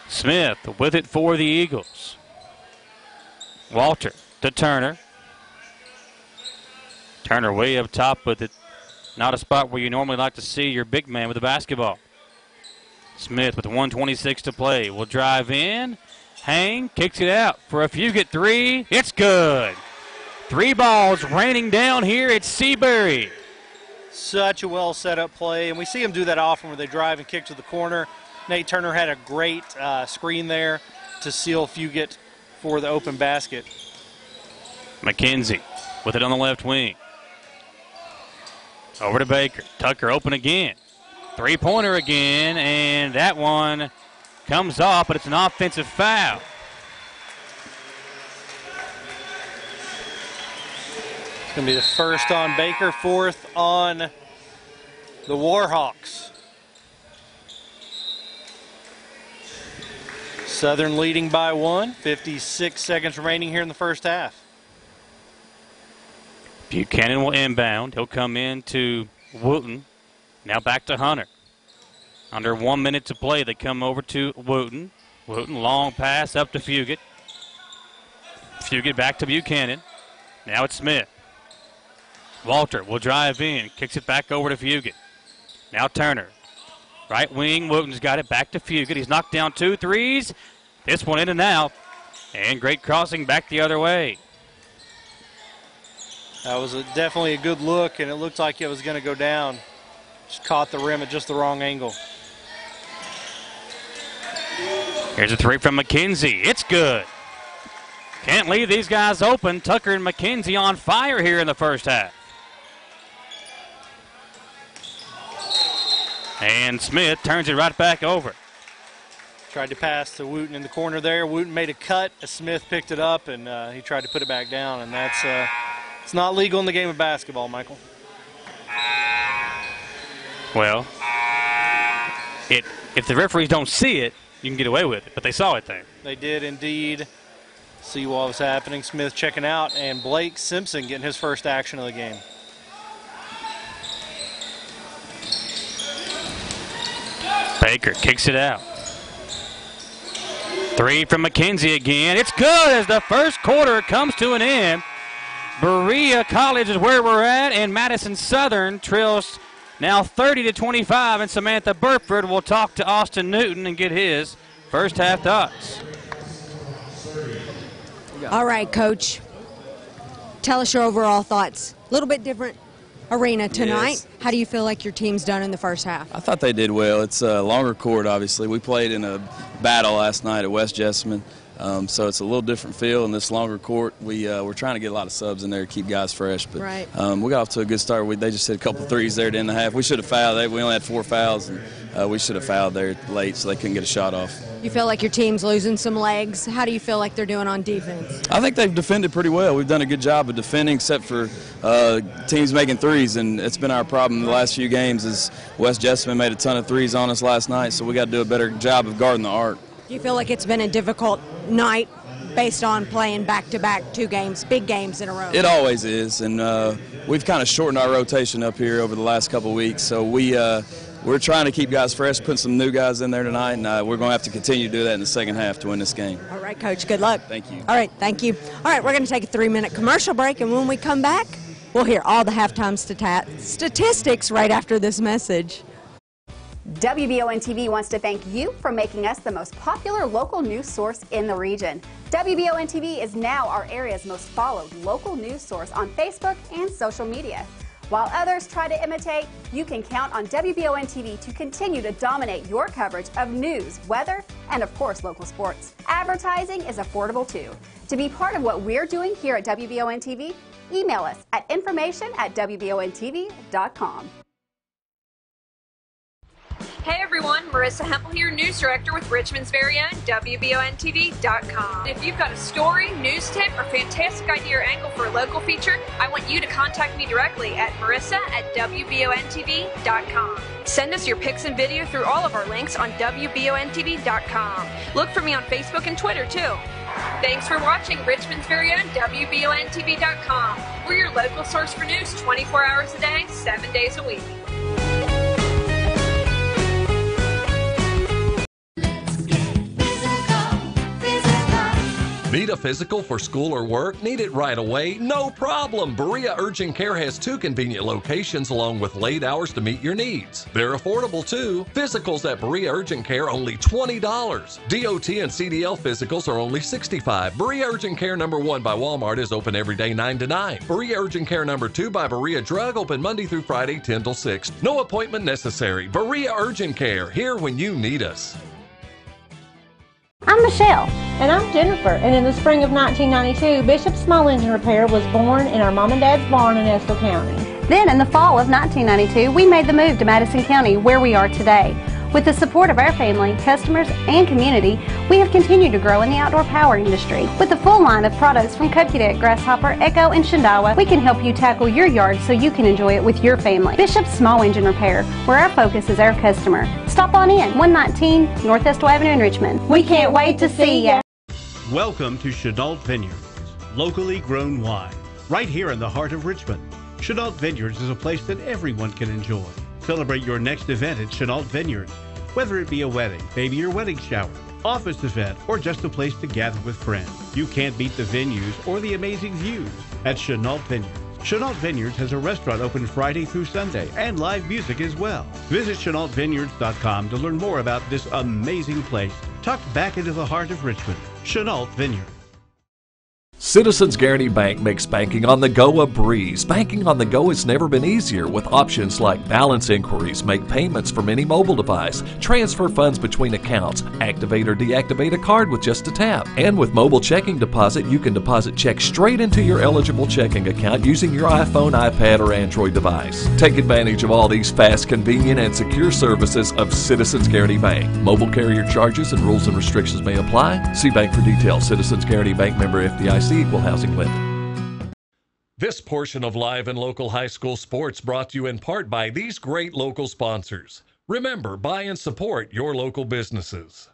Smith with it for the Eagles. Walter to Turner. Turner way up top with it. Not a spot where you normally like to see your big man with the basketball. Smith with 126 to play will drive in, hang, kicks it out for a Fugit three. It's good. Three balls raining down here at Seabury. Such a well set up play, and we see them do that often where they drive and kick to the corner. Nate Turner had a great uh, screen there to seal Fugit for the open basket. McKenzie with it on the left wing. Over to Baker. Tucker open again. Three pointer again, and that one comes off, but it's an offensive foul. It's going to be the first on Baker, fourth on the Warhawks. Southern leading by one, 56 seconds remaining here in the first half. Buchanan will inbound. He'll come in to Wooten. Now back to Hunter. Under one minute to play, they come over to Wooten. Wooten, long pass up to Fugit. Fugit back to Buchanan. Now it's Smith. Walter will drive in, kicks it back over to Fugit. Now Turner. Right wing, Wooten's got it back to Fugit. He's knocked down two threes. This one in and out. And great crossing back the other way. That was a, definitely a good look, and it looked like it was going to go down. Just caught the rim at just the wrong angle. Here's a three from McKenzie. It's good. Can't leave these guys open. Tucker and McKenzie on fire here in the first half. And Smith turns it right back over. Tried to pass to Wooten in the corner there. Wooten made a cut. Smith picked it up, and uh, he tried to put it back down, and that's uh, it's not legal in the game of basketball, Michael. Well, it if the referees don't see it, you can get away with it, but they saw it there. They did indeed see what was happening. Smith checking out, and Blake Simpson getting his first action of the game. Baker kicks it out. Three from McKenzie again. It's good as the first quarter comes to an end. Berea College is where we're at, and Madison Southern trails now 30 to 25. And Samantha Burford will talk to Austin Newton and get his first half thoughts. All right, Coach. Tell us your overall thoughts. A little bit different arena tonight. Yes. How do you feel like your team's done in the first half? I thought they did well. It's a longer court, obviously. We played in a battle last night at West Jessamine, um, so it's a little different feel in this longer court. We uh, we're trying to get a lot of subs in there to keep guys fresh, but Right. um, we got off to a good start. We, they just hit a couple threes there at the end of the half. We should have fouled. They, we only had four fouls, and uh, we should have fouled there late, so they couldn't get a shot off. You feel like your team's losing some legs. How do you feel like they're doing on defense? I think they've defended pretty well. We've done a good job of defending, except for uh, teams making threes, and it's been our problem the last few games. Is West Jessamine made a ton of threes on us last night, so we got to do a better job of guarding the arc. Do you feel like it's been a difficult night based on playing back-to-back two games, big games in a row? It always is, and uh, we've kind of shortened our rotation up here over the last couple weeks. So we uh, we're trying to keep guys fresh, putting some new guys in there tonight, and uh, we're going to have to continue to do that in the second half to win this game. All right, Coach. Good luck. Thank you. All right, thank you. All right, we're going to take a three-minute commercial break, and when we come back, we'll hear all the halftime statistics right after this message. WBON TV wants to thank you for making us the most popular local news source in the region. WBON TV is now our area's most followed local news source on Facebook and social media. While others try to imitate, you can count on WBON TV to continue to dominate your coverage of news, weather, and of course local sports. Advertising is affordable too. To be part of what we're doing here at WBON TV, email us at information at WBONTV.com. Hey everyone, Marissa Hempel here, news director with Richmond's very own WBONTV.com. If you've got a story, news tip, or fantastic idea or angle for a local feature, I want you to contact me directly at marissa at WBONTV.com. Send us your pics and video through all of our links on WBONTV.com. Look for me on Facebook and Twitter too. Thanks for watching Richmond's very own WBONTV.com. We're your local source for news 24 hours a day, 7 days a week. Need a physical for school or work? Need it right away? No problem. Berea Urgent Care has two convenient locations along with late hours to meet your needs. They're affordable too. Physicals at Berea Urgent Care only $20. DOT and CDL physicals are only $65. Berea Urgent Care number 1 by Walmart is open every day 9 to 9. Berea Urgent Care number 2 by Berea Drug open Monday through Friday 10 till 6. No appointment necessary. Berea Urgent Care, here when you need us. I'm Michelle. And I'm Jennifer. And in the spring of 1992, Bishop Small Engine Repair was born in our mom and dad's barn in Estill County. Then, in the fall of 1992, we made the move to Madison County, where we are today. With the support of our family, customers, and community, we have continued to grow in the outdoor power industry. With a full line of products from Cub Cadet, Grasshopper, Echo, and Shindaiwa, we can help you tackle your yard so you can enjoy it with your family. Bishop's Small Engine Repair, where our focus is our customer. Stop on in, 119 North Estill Avenue in Richmond. We can't wait to see you. Welcome to Chenault Vineyards, locally grown wine, right here in the heart of Richmond. Chenault Vineyards is a place that everyone can enjoy. Celebrate your next event at Chenault Vineyards, whether it be a wedding, maybe your wedding shower, office event, or just a place to gather with friends. You can't beat the venues or the amazing views at Chenault Vineyards. Chenault Vineyards has a restaurant open Friday through Sunday and live music as well. Visit ChenaultVineyards.com to learn more about this amazing place tucked back into the heart of Richmond. Chenault Vineyards. Citizens Guarantee Bank makes banking on the go a breeze. Banking on the go has never been easier with options like balance inquiries, make payments from any mobile device, transfer funds between accounts, activate or deactivate a card with just a tap. And with mobile checking deposit, you can deposit checks straight into your eligible checking account using your iPhone, iPad, or Android device. Take advantage of all these fast, convenient, and secure services of Citizens Guarantee Bank. Mobile carrier charges and rules and restrictions may apply. See bank for details. Citizens Guarantee Bank member FDIC equal housing lender. This portion of Live and Local High School Sports brought to you in part by these great local sponsors. Remember, buy and support your local businesses.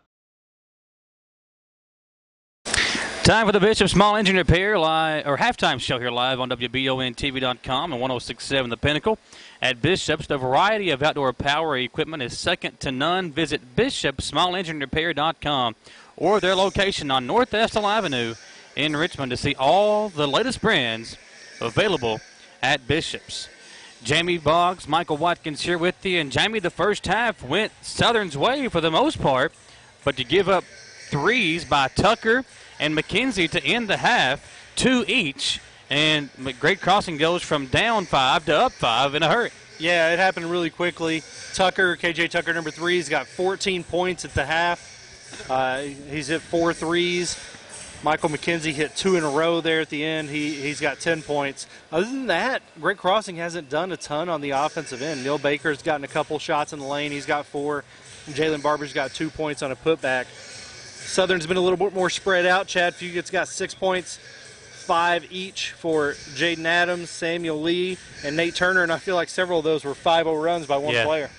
Time for the Bishop Small Engine Repair live or halftime show here live on WBONTV.com and 1067 The Pinnacle. At Bishop's, the variety of outdoor power equipment is second to none. Visit BishopSmallEngineRepair.com or their location on North Estill Avenue in Richmond to see all the latest brands available at Bishop's. Jamie Boggs, Michael Watkins here with you. And Jamie, the first half went Southern's way for the most part, but to give up threes by Tucker and McKenzie to end the half, two each. And Great Crossing goes from down five to up five in a hurry. Yeah, it happened really quickly. Tucker, KJ Tucker, number three, he's got 14 points at the half. Uh, he's hit four threes. Michael McKenzie hit two in a row there at the end. He, he's got 10 points. Other than that, Great Crossing hasn't done a ton on the offensive end. Neil Baker's gotten a couple shots in the lane. He's got four. Jalen Barber's got two points on a putback. Southern's been a little bit more spread out. Chad Fugit's got six points, five each for Jaden Adams, Samuel Lee, and Nate Turner, and I feel like several of those were 5-0 runs by one Yeah. player.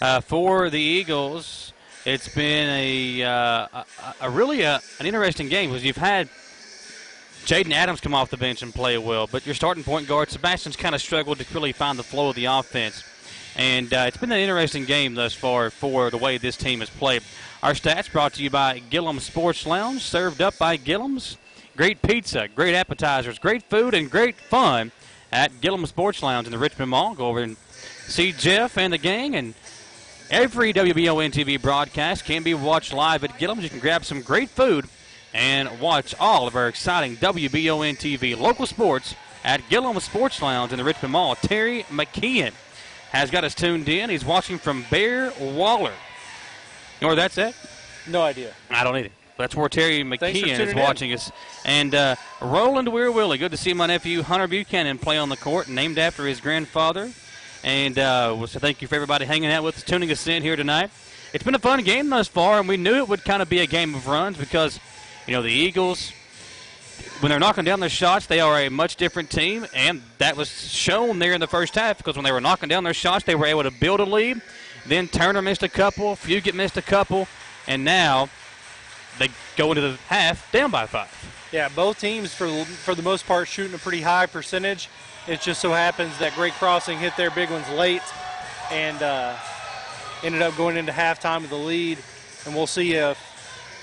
Uh, for the Eagles, it's been a, uh, a, a really a, an interesting game because you've had Jaden Adams come off the bench and play well, but your starting point guard Sebastian's kind of struggled to really find the flow of the offense. And uh, it's been an interesting game thus far for the way this team has played. Our stats brought to you by Gillum Sports Lounge, served up by Gillum's. Great pizza, great appetizers, great food, and great fun at Gillum Sports Lounge in the Richmond Mall. Go over and see Jeff and the gang. And every WBON TV broadcast can be watched live at Gillum's. You can grab some great food and watch all of our exciting WBON TV local sports at Gillum Sports Lounge in the Richmond Mall. Terry McKeon has got us tuned in. He's watching from Bear Waller. You know where that's at? No idea. I don't either. That's where Terry McKeon is tuning in. watching us. And uh, Roland Wierwille. Good to see my nephew Hunter Buchanan play on the court, named after his grandfather. And uh, so thank you for everybody hanging out with us, tuning us in here tonight. It's been a fun game thus far, and we knew it would kind of be a game of runs because, you know, the Eagles, when they're knocking down their shots, they are a much different team, and that was shown there in the first half because when they were knocking down their shots, they were able to build a lead. Then Turner missed a couple, Fugit missed a couple, and now they go into the half down by five. Yeah, both teams for for the most part shooting a pretty high percentage. It just so happens that Great Crossing hit their big ones late and uh, ended up going into halftime with the lead. And we'll see if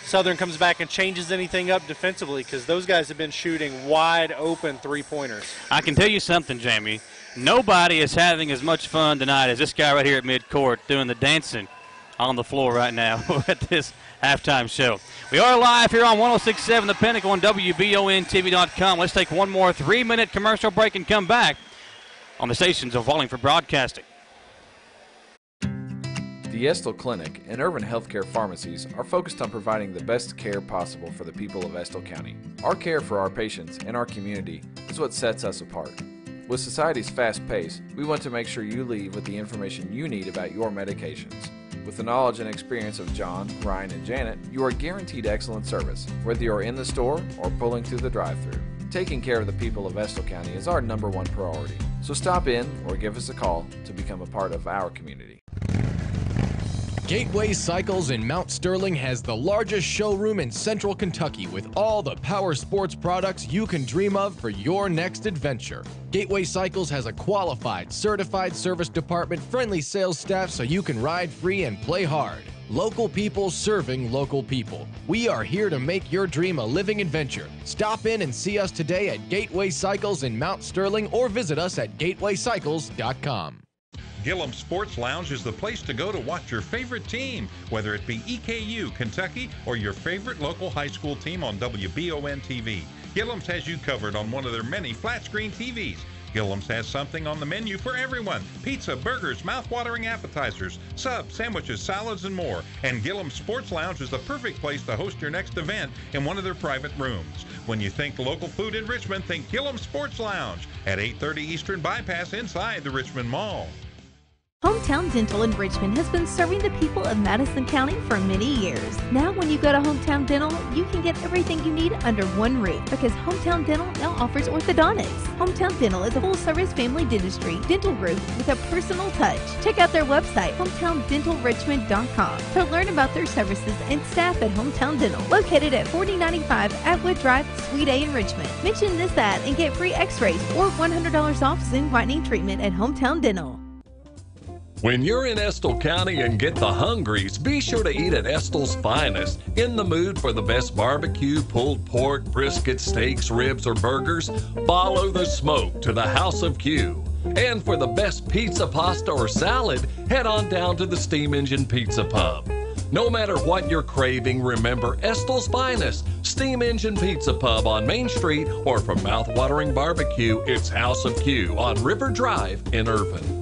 Southern comes back and changes anything up defensively because those guys have been shooting wide open three pointers. I can tell you something, Jamie. Nobody is having as much fun tonight as this guy right here at midcourt doing the dancing on the floor right now at this halftime show. We are live here on 1067 The Pinnacle on WBONTV.com. Let's take one more three minute commercial break and come back on the stations of Wallingford Broadcasting. The Estill Clinic and Urban Healthcare Pharmacies are focused on providing the best care possible for the people of Estill County. Our care for our patients and our community is what sets us apart. With society's fast pace, we want to make sure you leave with the information you need about your medications. With the knowledge and experience of John, Ryan, and Janet, you are guaranteed excellent service, whether you're in the store or pulling through the drive through. Taking care of the people of Estill County is our number one priority. So stop in or give us a call to become a part of our community. Gateway Cycles in Mount Sterling has the largest showroom in central Kentucky with all the power sports products you can dream of for your next adventure. Gateway Cycles has a qualified, certified service department, friendly sales staff so you can ride free and play hard. Local people serving local people. We are here to make your dream a living adventure. Stop in and see us today at Gateway Cycles in Mount Sterling or visit us at gatewaycycles.com. Gillum Sports Lounge is the place to go to watch your favorite team, whether it be EKU, Kentucky, or your favorite local high school team on WBON TV. Gillum's has you covered on one of their many flat screen TVs. Gillum's has something on the menu for everyone pizza, burgers, mouth-watering appetizers, subs, sandwiches, salads, and more. And Gillum Sports Lounge is the perfect place to host your next event in one of their private rooms. When you think local food in Richmond, think Gillum Sports Lounge at 830 Eastern Bypass inside the Richmond Mall. Hometown Dental in Richmond has been serving the people of Madison County for many years. Now, when you go to Hometown Dental, you can get everything you need under one roof because Hometown Dental now offers orthodontics. Hometown Dental is a full service family dentistry dental group with a personal touch. Check out their website, hometowndentalrichmond.com, to learn about their services and staff at Hometown Dental, located at 4095 Atwood Drive, Suite A in Richmond. Mention this ad and get free x rays or $100 off Zoom whitening treatment at Hometown Dental. When you're in Estill County and get the hungries, be sure to eat at Estill's finest. In the mood for the best barbecue, pulled pork, brisket, steaks, ribs, or burgers? Follow the smoke to the House of Q. And for the best pizza, pasta, or salad, head on down to the Steam Engine Pizza Pub. No matter what you're craving, remember Estill's finest, Steam Engine Pizza Pub on Main Street, or for mouth-watering barbecue, it's House of Q on River Drive in Irvine.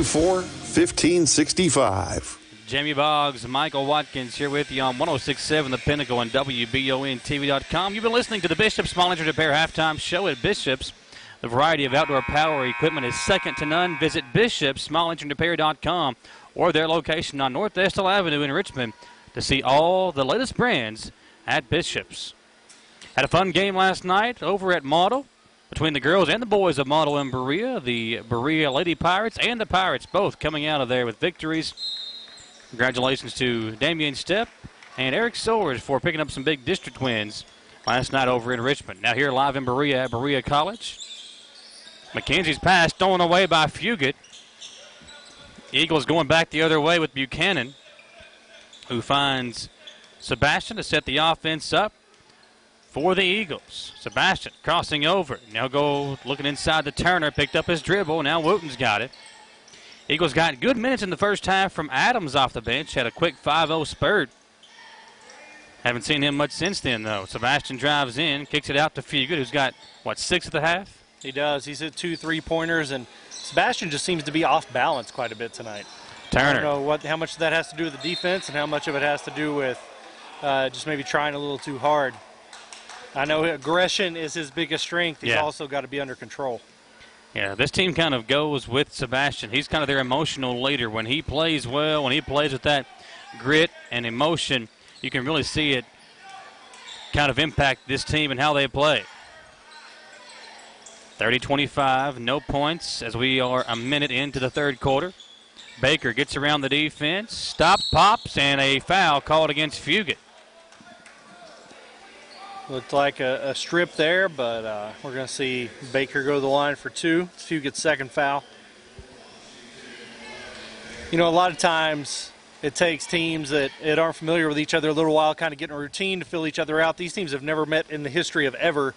1565. Jamie Boggs, Michael Watkins here with you on 1067 The Pinnacle and WBONTV.com. You've been listening to the Bishop Small Engine Repair halftime show at Bishop's. The variety of outdoor power equipment is second to none. Visit BishopSmallEngineRepair.com or their location on North Estill Avenue in Richmond to see all the latest brands at Bishop's. Had a fun game last night over at Model between the girls and the boys of Model and Berea. The Berea Lady Pirates and the Pirates both coming out of there with victories. Congratulations to Damian Stepp and Eric Soares for picking up some big district wins last night over in Richmond. Now here live in Berea at Berea College. McKenzie's pass stolen away by Fugit. Eagles going back the other way with Buchanan, who finds Sebastian to set the offense up for the Eagles. Sebastian crossing over. Now go looking inside the Turner. Picked up his dribble. Now Wooten's got it. Eagles got good minutes in the first half from Adams off the bench. Had a quick 5 0 spurt. Haven't seen him much since then, though. Sebastian drives in, kicks it out to Fugit, who's got, what, six at the half? He does. He's hit two three pointers, and Sebastian just seems to be off balance quite a bit tonight. Turner. I don't know what, how much that has to do with the defense and how much of it has to do with uh, just maybe trying a little too hard. I know aggression is his biggest strength. He's Yeah. also got to be under control. Yeah, this team kind of goes with Sebastian. He's kind of their emotional leader. When he plays well, when he plays with that grit and emotion, you can really see it kind of impact this team and how they play. 30 25, no points as we are a minute into the third quarter. Baker gets around the defense, stops, pops, and a foul called against Fugit. Looked like a, a strip there, but uh, we're going to see Baker go to the line for two. Fugit's second foul. You know, a lot of times it takes teams that, that aren't familiar with each other a little while, kind of getting a routine to fill each other out. These teams have never met in the history of ever,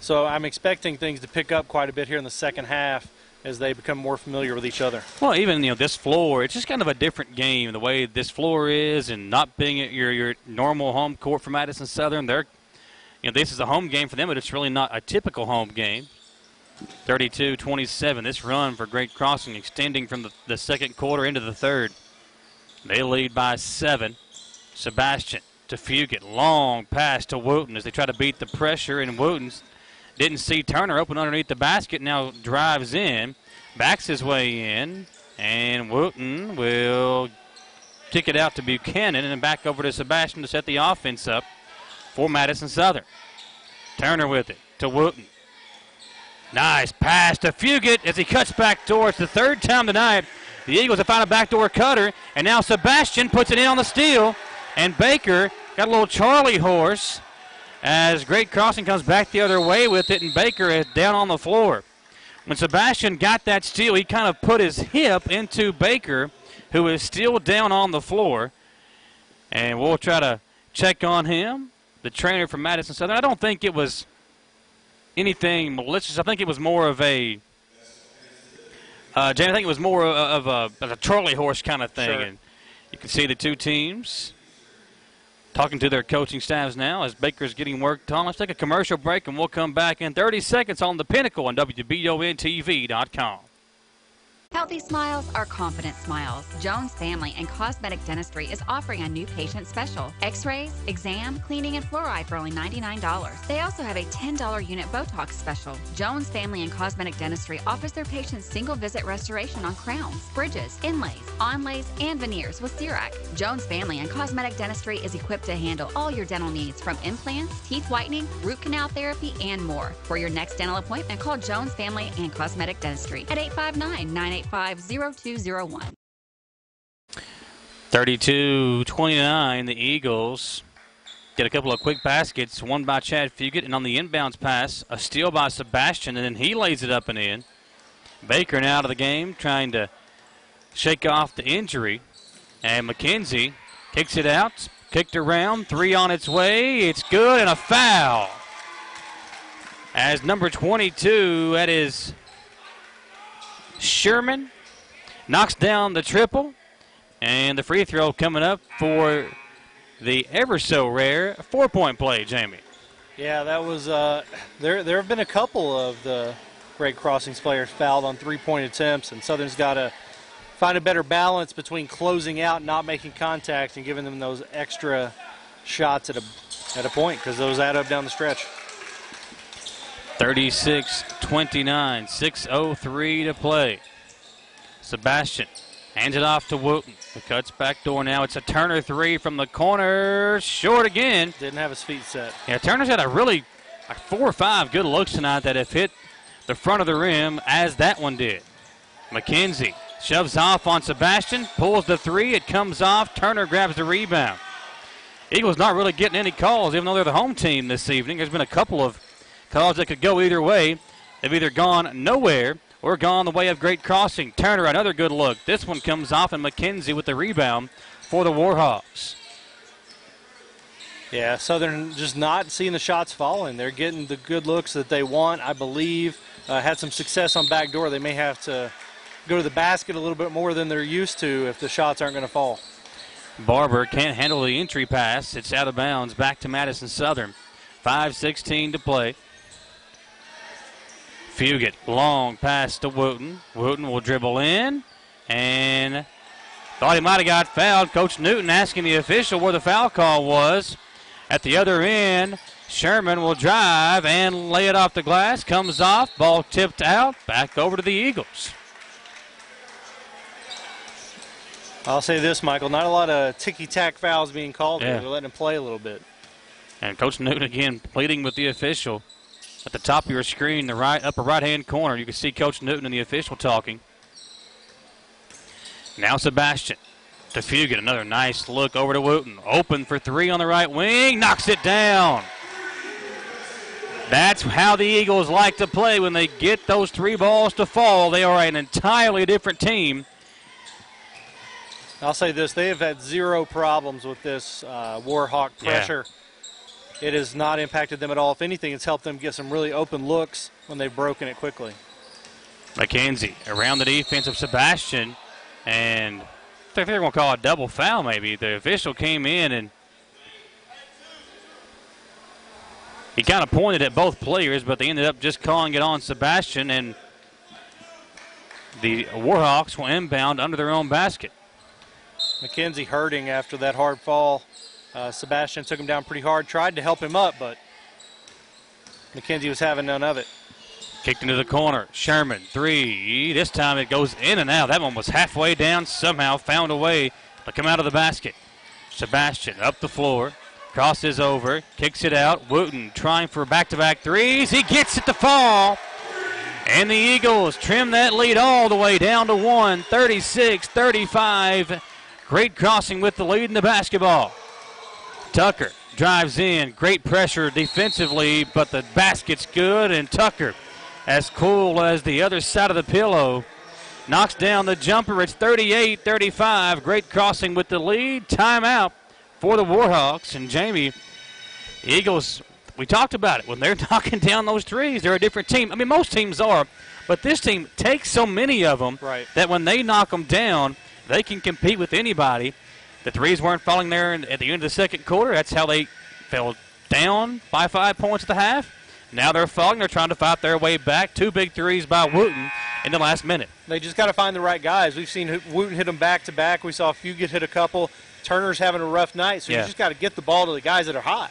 so I'm expecting things to pick up quite a bit here in the second half as they become more familiar with each other. Well, even you know this floor, it's just kind of a different game. The way this floor is, and not being at your your normal home court for Madison Southern, they're you know this is a home game for them, but it's really not a typical home game. 32-27. This run for Great Crossing extending from the, the second quarter into the third. They lead by seven. Sebastian to Fugit. Long pass to Wooten as they try to beat the pressure, and Wooten didn't see Turner open underneath the basket. Now drives in, backs his way in, and Wooten will kick it out to Buchanan and then back over to Sebastian to set the offense up for Madison Southern. Turner with it to Wooten. Nice pass to Fugit as he cuts back. It's the third time tonight. The Eagles have found a backdoor cutter, and now Sebastian puts it in on the steal, and Baker got a little Charlie horse as Great Crossing comes back the other way with it, and Baker is down on the floor. When Sebastian got that steal, he kind of put his hip into Baker, who is still down on the floor, and we'll try to check on him, the trainer from Madison Southern. I don't think it was anything malicious. I think it was more of a uh, Jane, I think it was more of a, of a Charlie horse kind of thing. Sure. And you can see the two teams talking to their coaching staffs now as Baker's getting worked on. Let's take a commercial break and we'll come back in 30 seconds on the Pinnacle on WBONTV.com. Healthy smiles are confident smiles. Jones Family and Cosmetic Dentistry is offering a new patient special x rays, exam, cleaning, and fluoride for only $99. They also have a $10 unit Botox special. Jones Family and Cosmetic Dentistry offers their patients single visit restoration on crowns, bridges, inlays, onlays, and veneers with CEREC. Jones Family and Cosmetic Dentistry is equipped to handle all your dental needs from implants, teeth whitening, root canal therapy, and more. For your next dental appointment, call Jones Family and Cosmetic Dentistry at 859 985 0201. 32 29, the Eagles get a couple of quick baskets, one by Chad Fugit, and on the inbounds pass, a steal by Sebastian, and then he lays it up and in. Baker now out of the game, trying to shake off the injury. And McKenzie kicks it out, kicked around, three on its way. It's good, and a foul. As number 22, that is Sherman, knocks down the triple. And the free throw coming up for the ever so rare four point play, Jamie. Yeah, that was. Uh, there. There have been a couple of the Great Crossings players fouled on three-point attempts, and Southern's got to find a better balance between closing out, not making contact, and giving them those extra shots at a at a point because those add up down the stretch. 36-29, 6:03 to play. Sebastian hands it off to Wooten. The cuts back door now. It's a Turner three from the corner, short again. Didn't have his feet set. Yeah, Turner's had a really like four or five good looks tonight that have hit the front of the rim as that one did. McKenzie shoves off on Sebastian, pulls the three, it comes off. Turner grabs the rebound. Eagles not really getting any calls, even though they're the home team this evening. There's been a couple of calls that could go either way. They've either gone nowhere or gone the way of Great Crossing. Turner, another good look. This one comes off, and McKenzie with the rebound for the Warhawks. Yeah, Southern just not seeing the shots falling. They're getting the good looks that they want, I believe. Uh, had some success on backdoor. They may have to go to the basket a little bit more than they're used to if the shots aren't going to fall. Barber can't handle the entry pass. It's out of bounds. Back to Madison Southern. 5.16 to play. Fugit, long pass to Wooten. Wooten will dribble in and thought he might have got fouled. Coach Newton asking the official where the foul call was. At the other end, Sherman will drive and lay it off the glass. Comes off, ball tipped out, back over to the Eagles. I'll say this, Michael. Not a lot of ticky-tack fouls being called. Yeah. Here. They're letting him play a little bit. And Coach Newton again pleading with the official. At the top of your screen, the right upper right-hand corner, you can see Coach Newton and the official talking. Now Sebastian to Fugit. Another nice look over to Wooten. Open for three on the right wing. Knocks it down. That's how the Eagles like to play when they get those three balls to fall. They are an entirely different team. I'll say this: they have had zero problems with this uh, Warhawk Yeah. It has not impacted them at all. If anything, it's helped them get some really open looks when they've broken it quickly. McKenzie around the defense of Sebastian, and I think they're going to call a double foul. Maybe the official came in and he kind of pointed at both players, but they ended up just calling it on Sebastian, and the Warhawks will inbound under their own basket. McKenzie hurting after that hard fall. Uh, Sebastian took him down pretty hard, tried to help him up, but McKenzie was having none of it. Kicked into the corner. Sherman, three. This time it goes in and out. That one was halfway down, somehow found a way to come out of the basket. Sebastian up the floor, crosses over, kicks it out. Wooten trying for back to back threes. He gets it to fall. And the Eagles trim that lead all the way down to one, 36 35. Great crossing with the lead in the basketball. Tucker drives in. Great pressure defensively, but the basket's good. And Tucker, as cool as the other side of the pillow, knocks down the jumper. It's 38 35. Great crossing with the lead. Timeout for the Warhawks. And Jamie, Eagles, we talked about it. When they're knocking down those trees, they're a different team. I mean, most teams are, but this team takes so many of them Right. that when they knock them down, they can compete with anybody. The threes weren't falling there at the end of the second quarter. That's how they fell down by five points at the half. Now they're falling. They're trying to fight their way back. Two big threes by Wooten. in the last minute. They just got to find the right guys. We've seen Wooten hit them back to back. We saw a few get hit a couple. Turner's having a rough night, so Yeah. you just got to get the ball to the guys that are hot.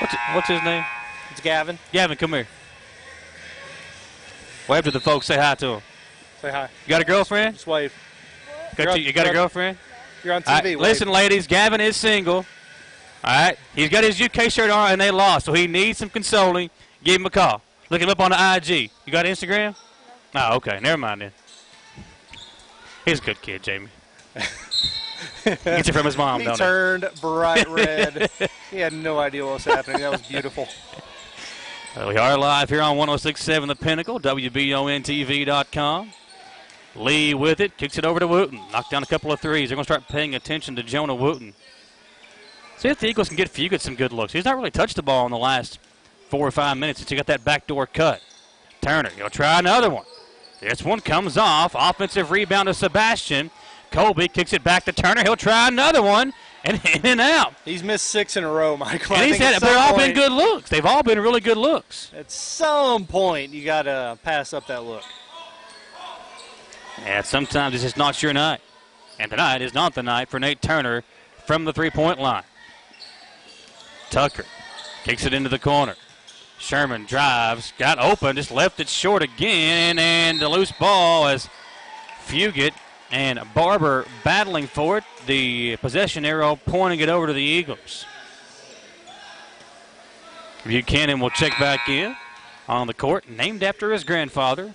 What's, what's his name? It's Gavin. Gavin, come here. Wave to the folks. Say hi to him. Say hi. You got a girlfriend? Just wave. Got You're you, got a girlfriend? You're on TV. wave. listen, ladies, Gavin is single. All right, he's got his UK shirt on, and they lost, so he needs some consoling. Give him a call. Look him up on the IG. You got Instagram? Oh, okay. Never mind then. He's a good kid, Jamie. Gets it from his mom, he don't he? turned bright red. he had no idea what was happening. That was beautiful. We are live here on 1067 The Pinnacle, WBONTV.com. Lee with it, kicks it over to Wooten. Knocked down a couple of threes. They're going to start paying attention to Jonah Wooten. See if the Eagles can get Fugit some good looks. He's not really touched the ball in the last four or five minutes since he got that backdoor cut. Turner, he'll try another one. This one comes off. Offensive rebound to Sebastian. Colby kicks it back to Turner. He'll try another one and in and out. He's missed six in a row, Michael. And I he's had, they've all been good looks. They've all been really good looks. At some point, you got to pass up that look. And sometimes it's just not your night. And tonight is not the night for Nate Turner from the three point line. Tucker kicks it into the corner. Sherman drives, got open, just left it short again, and a loose ball as Fugit and Barber battling for it. The possession arrow pointing it over to the Eagles. Buchanan will check back in on the court, named after his grandfather,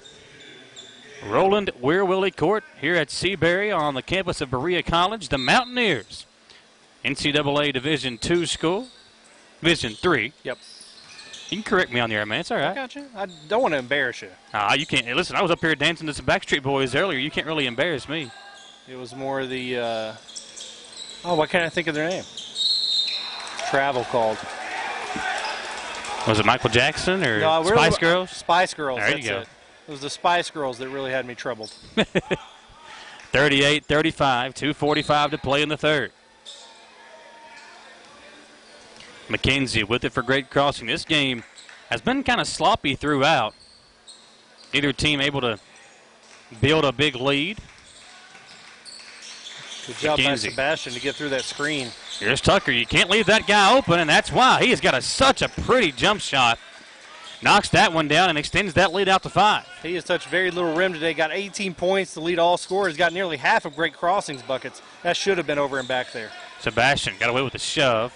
Roland Wierwille Court here at Seabury on the campus of Berea College. The Mountaineers, NCAA Division two school, Division three. Yep. You can correct me on the air, man. It's all right. I got you. I don't want to embarrass you. Ah, you can't. Listen, I was up here dancing to some Backstreet Boys earlier. You can't really embarrass me. It was more the. Uh, oh, why can't I think of their name? Travel called. Was it Michael Jackson or No, Spice Girls? Spice Girls. There you go. It. It was the Spice Girls that really had me troubled. 38 35, 2.45 to play in the third. McKenzie with it for Great Crossing. This game has been kind of sloppy throughout. Either team able to build a big lead. Good job by McKenzie. Sebastian to get through that screen. Here's Tucker. You can't leave that guy open, and that's why he has got a, such a pretty jump shot. Knocks that one down and extends that lead out to five. He has touched very little rim today. Got 18 points to lead all scorers. Got nearly half of Great Crossings buckets. That should have been over and back there. Sebastian got away with a shove.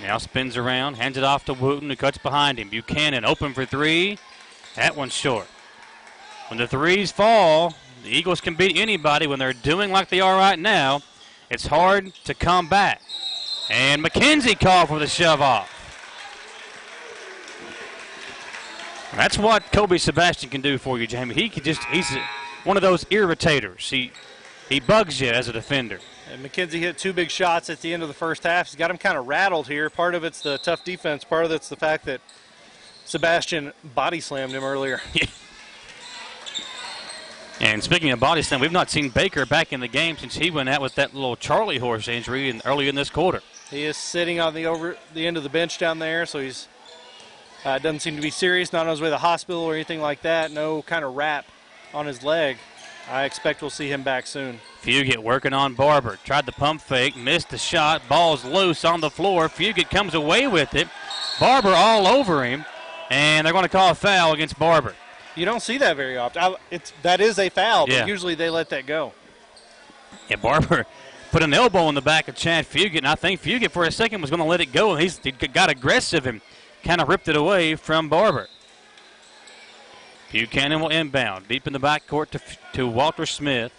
Now spins around, hands it off to Wooten, who cuts behind him. Buchanan open for three. That one's short. When the threes fall, the Eagles can beat anybody when they're doing like they are right now. It's hard to come back. And McKenzie called for the shove off. That's what Kobe Sebastian can do for you, Jamie. He can just, he's one of those irritators. He, he bugs you as a defender. And McKenzie hit two big shots at the end of the first half. He's got him kind of rattled here. Part of it's the tough defense. Part of it's the fact that Sebastian body slammed him earlier. And speaking of body slam, we've not seen Baker back in the game since he went out with that little Charlie horse injury in, early in this quarter. He is sitting on the over the end of the bench down there, so he's uh, doesn't seem to be serious. Not on his way to the hospital or anything like that. No kind of wrap on his leg. I expect we'll see him back soon. Fugit working on Barber. Tried the pump fake, missed the shot. Ball's loose on the floor. Fugit comes away with it. Barber all over him, and they're going to call a foul against Barber. You don't see that very often. I, it's that is a foul, but Yeah. usually they let that go. Yeah, Barber put an elbow in the back of Chad Fugit, and I think Fugit for a second was going to let it go, and he's, he got aggressive and kind of ripped it away from Barber. Buchanan will inbound deep in the backcourt to, to Walter Smith.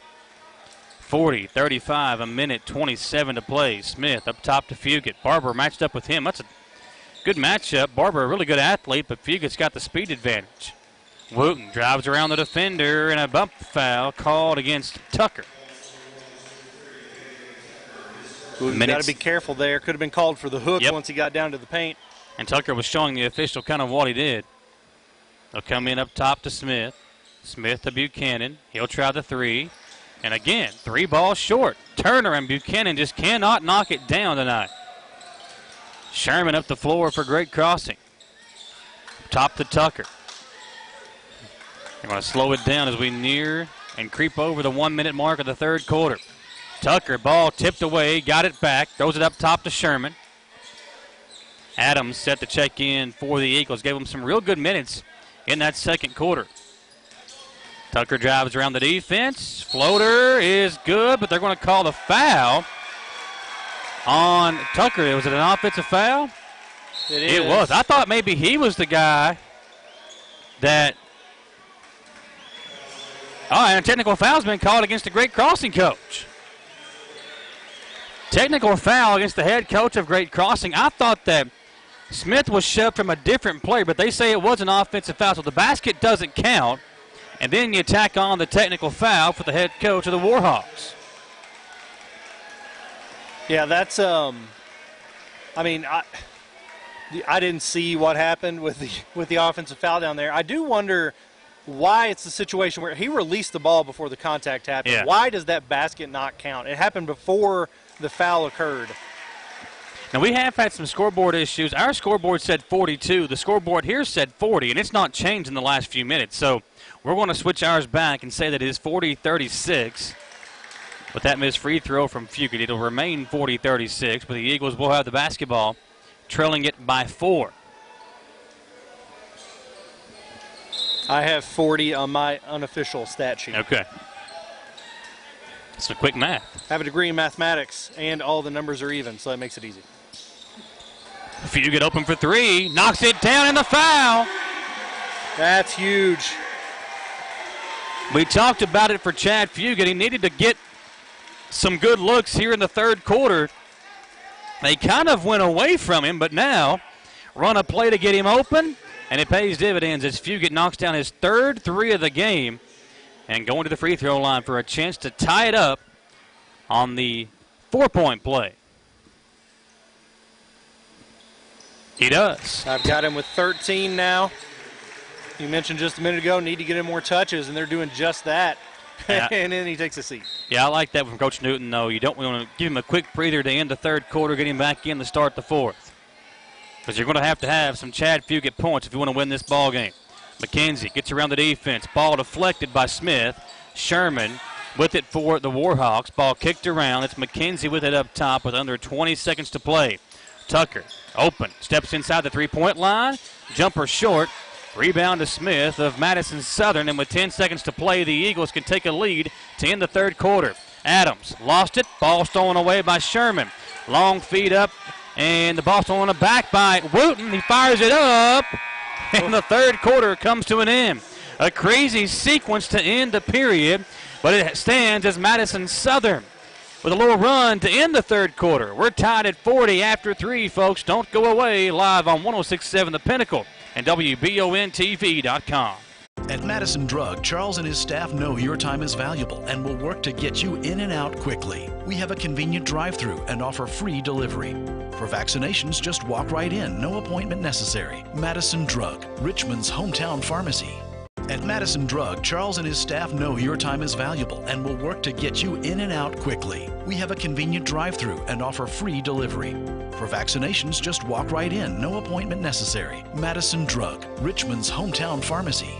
40 35, a minute 27 to play. Smith up top to Fugit. Barber matched up with him. That's a good matchup. Barber, a really good athlete, but Fugit's got the speed advantage. Wooten drives around the defender, and a bump foul called against Tucker. We've got to be careful there. Could have been called for the hook Yep. once he got down to the paint. And Tucker was showing the official kind of what he did. They'll come in up top to Smith. Smith to Buchanan. He'll try the three. And again, three balls short. Turner and Buchanan just cannot knock it down tonight. Sherman up the floor for Great Crossing. Top to Tucker. They're going to slow it down as we near and creep over the one minute mark of the third quarter. Tucker, ball tipped away, got it back, throws it up top to Sherman. Adams set the check in for the Eagles, gave them some real good minutes in that second quarter. Tucker drives around the defense. Floater is good, but they're going to call the foul on Tucker. Was it an offensive foul? It It was. I thought maybe he was the guy that. Oh, and a technical foul's been called against the Great Crossing coach. Technical foul against the head coach of Great Crossing. I thought that Smith was shoved from a different player, but they say it was an offensive foul, so the basket doesn't count. And then you tack on the technical foul for the head coach of the Warhawks. Yeah, that's um. I mean, I I didn't see what happened with the with the offensive foul down there. I do wonder why it's the situation where he released the ball before the contact happened. Yeah. Why does that basket not count? It happened before the foul occurred. Now we have had some scoreboard issues. Our scoreboard said 42. The scoreboard here said 40, and it's not changed in the last few minutes. So we're going to switch ours back and say that it is 40-36. With that missed free throw from Fugit, it'll remain 40-36. But the Eagles will have the basketball, trailing it by four. I have 40 on my unofficial stat sheet. Okay. It's a quick math. I have a degree in mathematics, and all the numbers are even, so that makes it easy. Fugit open for three, knocks it down in the foul. That's huge. We talked about it for Chad Fugit. He needed to get some good looks here in the third quarter. They kind of went away from him, but now run a play to get him open, and it pays dividends as Fugit knocks down his third three of the game and going to the free throw line for a chance to tie it up on the four point play. He does. I've got him with 13 now. You mentioned just a minute ago, need to get him more touches, and they're doing just that. Yeah. and then he takes a seat. Yeah, I like that from Coach Newton, though. You don't want to give him a quick breather to end the third quarter, get him back in to start the fourth. Because you're going to have to have some Chad Fugit points if you want to win this ball game. McKenzie gets around the defense. Ball deflected by Smith. Sherman with it for the Warhawks. Ball kicked around. It's McKenzie with it up top with under 20 seconds to play. Tucker open. Steps inside the three point line. Jumper short. Rebound to Smith of Madison Southern. And with 10 seconds to play, the Eagles can take a lead to end the third quarter. Adams lost it. Ball stolen away by Sherman. Long feed up. And the ball stolen back by Wooten. He fires it up. And the third quarter comes to an end. A crazy sequence to end the period, but it stands as Madison Southern with a little run to end the third quarter. We're tied at 40 after three, folks. Don't go away. Live on 1067 The Pinnacle and WBONTV.com. At Madison Drug, Charles and his staff know your time is valuable and will work to get you in and out quickly. We have a convenient drive through and offer free delivery. For vaccinations, just walk right in, no appointment necessary. Madison Drug, Richmond's hometown pharmacy. At Madison Drug, Charles and his staff know your time is valuable and will work to get you in and out quickly. We have a convenient drive through and offer free delivery. For vaccinations, just walk right in, no appointment necessary. Madison Drug, Richmond's hometown pharmacy.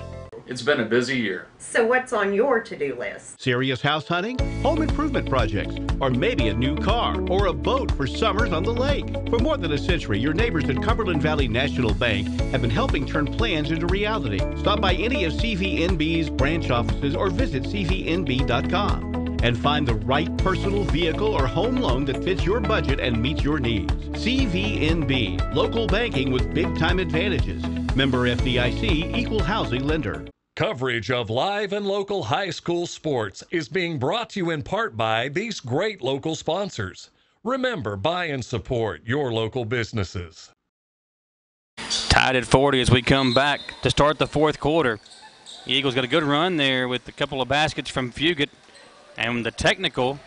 It's been a busy year. So, what's on your to do list? Serious house hunting, home improvement projects, or maybe a new car or a boat for summers on the lake. For more than a century, your neighbors at Cumberland Valley National Bank have been helping turn plans into reality. Stop by any of CVNB's branch offices or visit CVNB.com and find the right personal vehicle or home loan that fits your budget and meets your needs. CVNB, local banking with big time advantages. Member FDIC, equal housing lender. Coverage of live and local high school sports is being brought to you in part by these great local sponsors. Remember, buy and support your local businesses. Tied at 40 as we come back to start the fourth quarter. The Eagles got a good run there with a couple of baskets from Fugit and the technical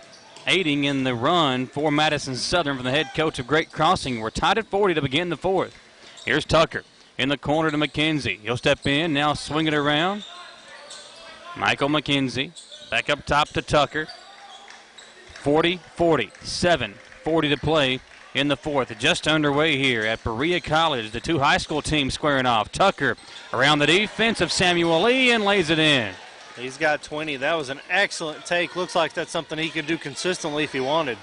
aiding in the run for Madison Southern from the head coach of Great Crossing. We're tied at 40 to begin the fourth. Here's Tucker in the corner to McKenzie. He'll step in, now swing it around. Michael McKenzie back up top to Tucker. 40 40, 7 40 to play in the fourth. Just underway here at Berea College. The two high school teams squaring off. Tucker around the defense of Samuel Lee and lays it in. He's got 20. That was an excellent take. Looks like that's something he could do consistently if he wanted.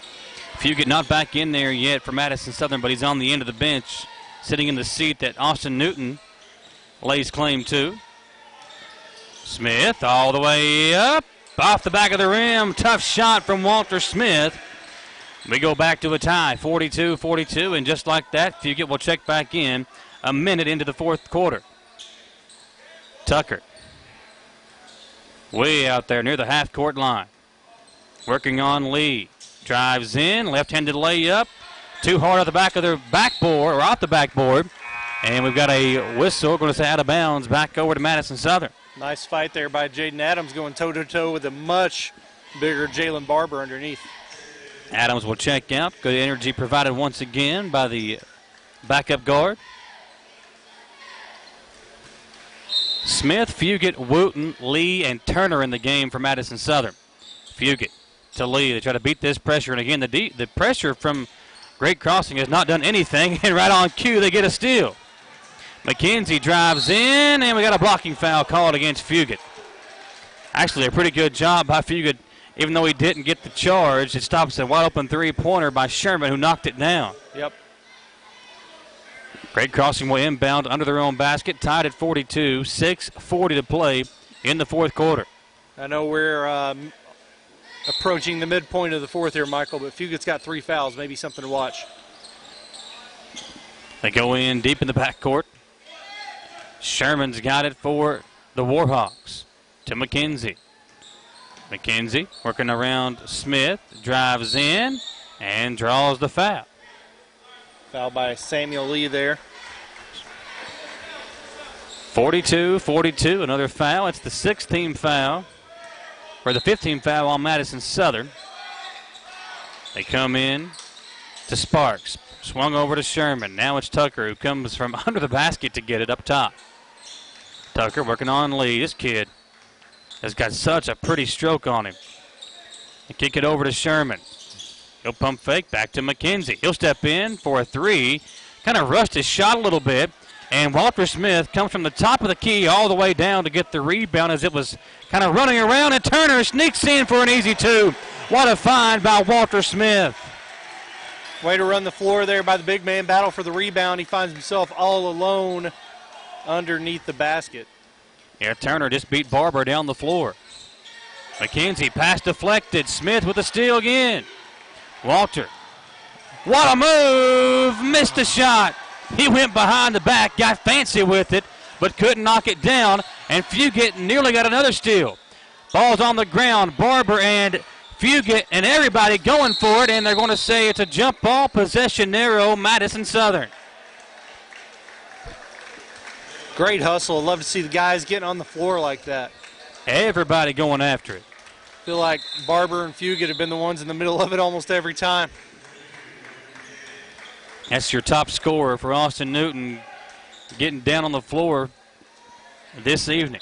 Fugit not back in there yet for Madison Southern, but he's on the end of the bench, sitting in the seat that Austin Newton lays claim to. Smith all the way up, off the back of the rim. Tough shot from Walter Smith. We go back to a tie, 42 42, and just like that, Fugit will check back in a minute into the fourth quarter. Tucker, way out there near the half court line, working on Lee. Drives in, left handed layup, too hard at the back of their backboard, or off the backboard. And we've got a whistle going to say out of bounds back over to Madison Southern. Nice fight there by Jaden Adams going toe to toe with a much bigger Jalen Barber underneath. Adams will check out. Good energy provided once again by the backup guard. Smith, Fugit, Wooten, Lee, and Turner in the game for Madison Southern. Fugit to Lee. They try to beat this pressure, and again, the the pressure from Great Crossing has not done anything, and right on cue, they get a steal. McKenzie drives in, and we got a blocking foul called against Fugit. Actually, a pretty good job by Fugit, even though he didn't get the charge. It stops a wide open three pointer by Sherman, who knocked it down. Yep. Great Crossing will inbound under their own basket, tied at 42, 6.40 to play in the fourth quarter. I know we're um, approaching the midpoint of the fourth here, Michael, but Fugit's got three fouls. Maybe something to watch. They go in deep in the backcourt. Sherman's got it for the Warhawks to McKenzie. McKenzie working around Smith, drives in, and draws the foul. Foul by Samuel Lee there. 42 42, another foul. It's the sixth team foul, or the 15 foul on Madison Southern. They come in to Sparks. Swung over to Sherman. Now it's Tucker who comes from under the basket to get it up top. Tucker working on Lee. This kid has got such a pretty stroke on him. They kick it over to Sherman. He'll pump fake back to McKenzie. He'll step in for a three. Kind of rushed his shot a little bit. And Walter Smith comes from the top of the key all the way down to get the rebound as it was kind of running around. And Turner sneaks in for an easy two. What a find by Walter Smith. Way to run the floor there by the big man. Battle for the rebound. He finds himself all alone underneath the basket. Yeah, Turner just beat Barber down the floor. McKenzie pass deflected. Smith with a steal again. Walter. What a move! Missed a shot. He went behind the back, got fancy with it, but couldn't knock it down. And Fugit nearly got another steal. Ball's on the ground. Barber and Fugit and everybody going for it, and they're going to say it's a jump ball, possession narrow, Madison Southern. Great hustle. Love to see the guys getting on the floor like that. Everybody going after it. Feel like Barber and Fugit have been the ones in the middle of it almost every time. That's your top scorer for Austin Newton getting down on the floor this evening.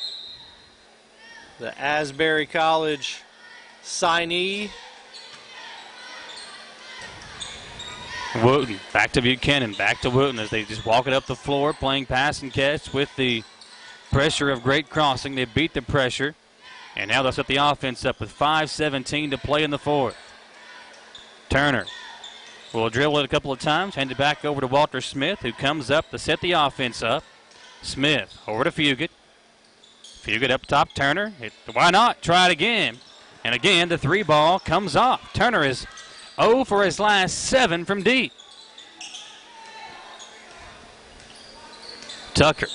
The Asbury College signee. Wooten back to Buchanan, back to Wooten as they just walk it up the floor, playing pass and catch with the pressure of Great Crossing. They beat the pressure, and now they'll set the offense up with 5.17 to play in the fourth. Turner will dribble it a couple of times, hand it back over to Walter Smith, who comes up to set the offense up. Smith over to Fugit. Fugit up top, Turner. It, why not? Try it again. And again, the three ball comes off. Turner is 0 for his last seven from deep. Tucker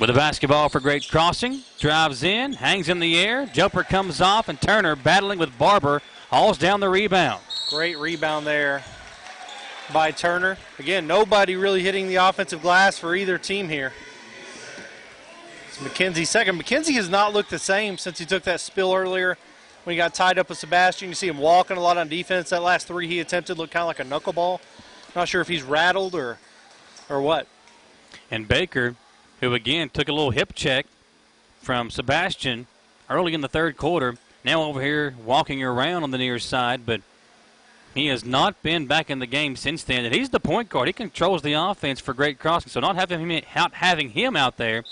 with a basketball for Great Crossing. Drives in, hangs in the air. Jumper comes off, and Turner battling with Barber hauls down the rebound. Great rebound there by Turner. Again, nobody really hitting the offensive glass for either team here. It's McKenzie second. McKenzie has not looked the same since he took that spill earlier when he got tied up with Sebastian. You see him walking a lot on defense. That last three he attempted looked kind of like a knuckleball. Not sure if he's rattled or or what. And Baker, who again took a little hip check from Sebastian early in the third quarter, now over here walking around on the near side, but He has not been back in the game since then, and he's the point guard. He controls the offense for Great Crossing, so not having him, not having him out there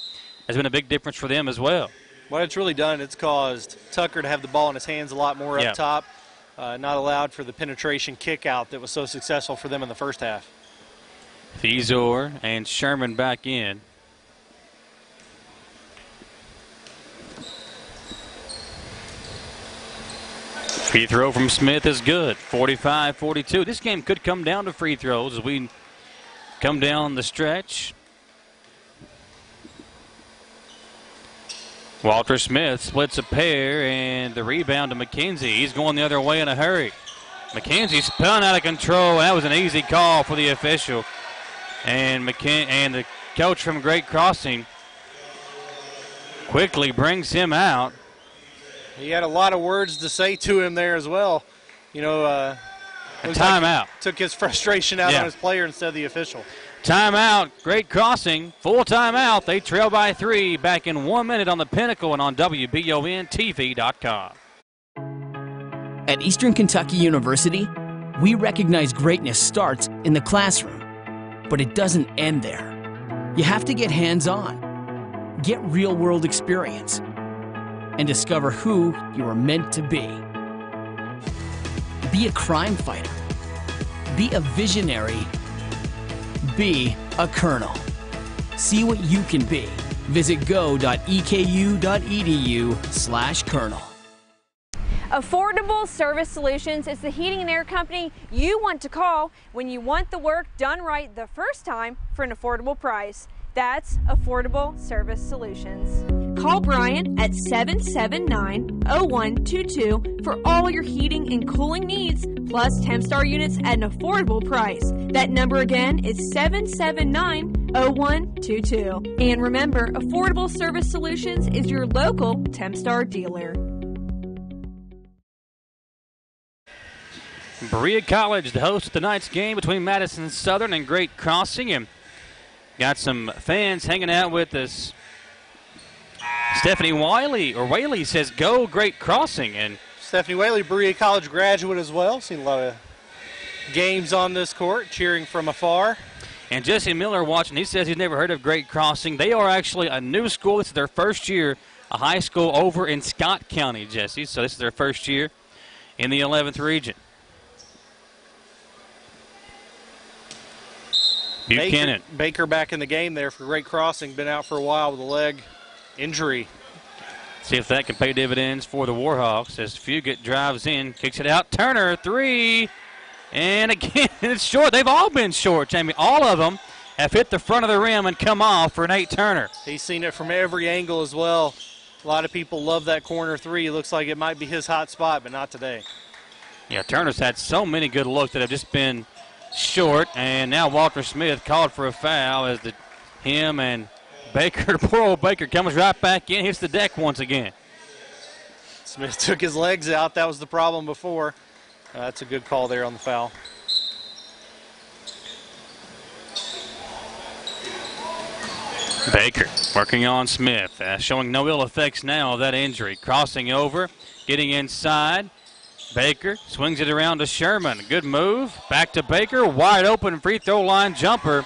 has been a big difference for them as well. What it's really done, it's caused Tucker to have the ball in his hands a lot more up top, uh, not allowed for the penetration kick out that was so successful for them in the first half. Fizor and Sherman back in. Free throw from Smith is good. 45 42. This game could come down to free throws as we come down the stretch. Walter Smith splits a pair and the rebound to McKenzie. He's going the other way in a hurry. McKenzie spun out of control. That was an easy call for the official. And McKen- and the coach from Great Crossing quickly brings him out. He had a lot of words to say to him there as well. You know, uh, A looks like took his frustration out Yeah. on his player instead of the official. Timeout. Great Crossing. Full timeout. They trail by three. Back in one minute on the Pinnacle and on WBONTV.com. At Eastern Kentucky University, we recognize greatness starts in the classroom, but it doesn't end there. You have to get hands on, get real world experience, and discover who you are meant to be. Be a crime fighter, be a visionary, be a colonel. See what you can be. Visit go.eku.edu slash colonel. Affordable Service Solutions is the heating and air company you want to call when you want the work done right the first time for an affordable price. That's Affordable Service Solutions. Call Brian at 779-0122 for all your heating and cooling needs, plus Tempstar units at an affordable price. That number again is 779-0122. And remember, Affordable Service Solutions is your local Tempstar dealer. Berea College, the host of tonight's game between Madison Southern and Great Crossing. And got some fans hanging out with us. Stephanie Wiley, or Whaley says, Go Great Crossing. And Stephanie Whaley, Berea College graduate as well. Seen a lot of games on this court, cheering from afar. And Jesse Miller watching, he says he's never heard of Great Crossing. They are actually a new school. This is their first year, a high school over in Scott County, Jesse. So this is their first year in the 11th region. Buchanan. Baker, Baker back in the game there for Great Crossing. Been out for a while with a leg injury. See if that can pay dividends for the Warhawks as Fugit drives in, kicks it out. Turner, three. And again, it's short. They've all been short, Jamie. All of them have hit the front of the rim and come off for Nate Turner. He's seen it from every angle as well. A lot of people love that corner three. It looks like it might be his hot spot, but not today. Yeah, Turner's had so many good looks that have just been short. And now Walter Smith called for a foul as the him and Baker, poor old Baker, comes right back in, hits the deck once again. Smith took his legs out. That was the problem before. Uh, that's a good call there on the foul. Baker working on Smith, uh, showing no ill effects now of that injury. Crossing over, getting inside. Baker swings it around to Sherman. Good move. Back to Baker. Wide open free throw line jumper.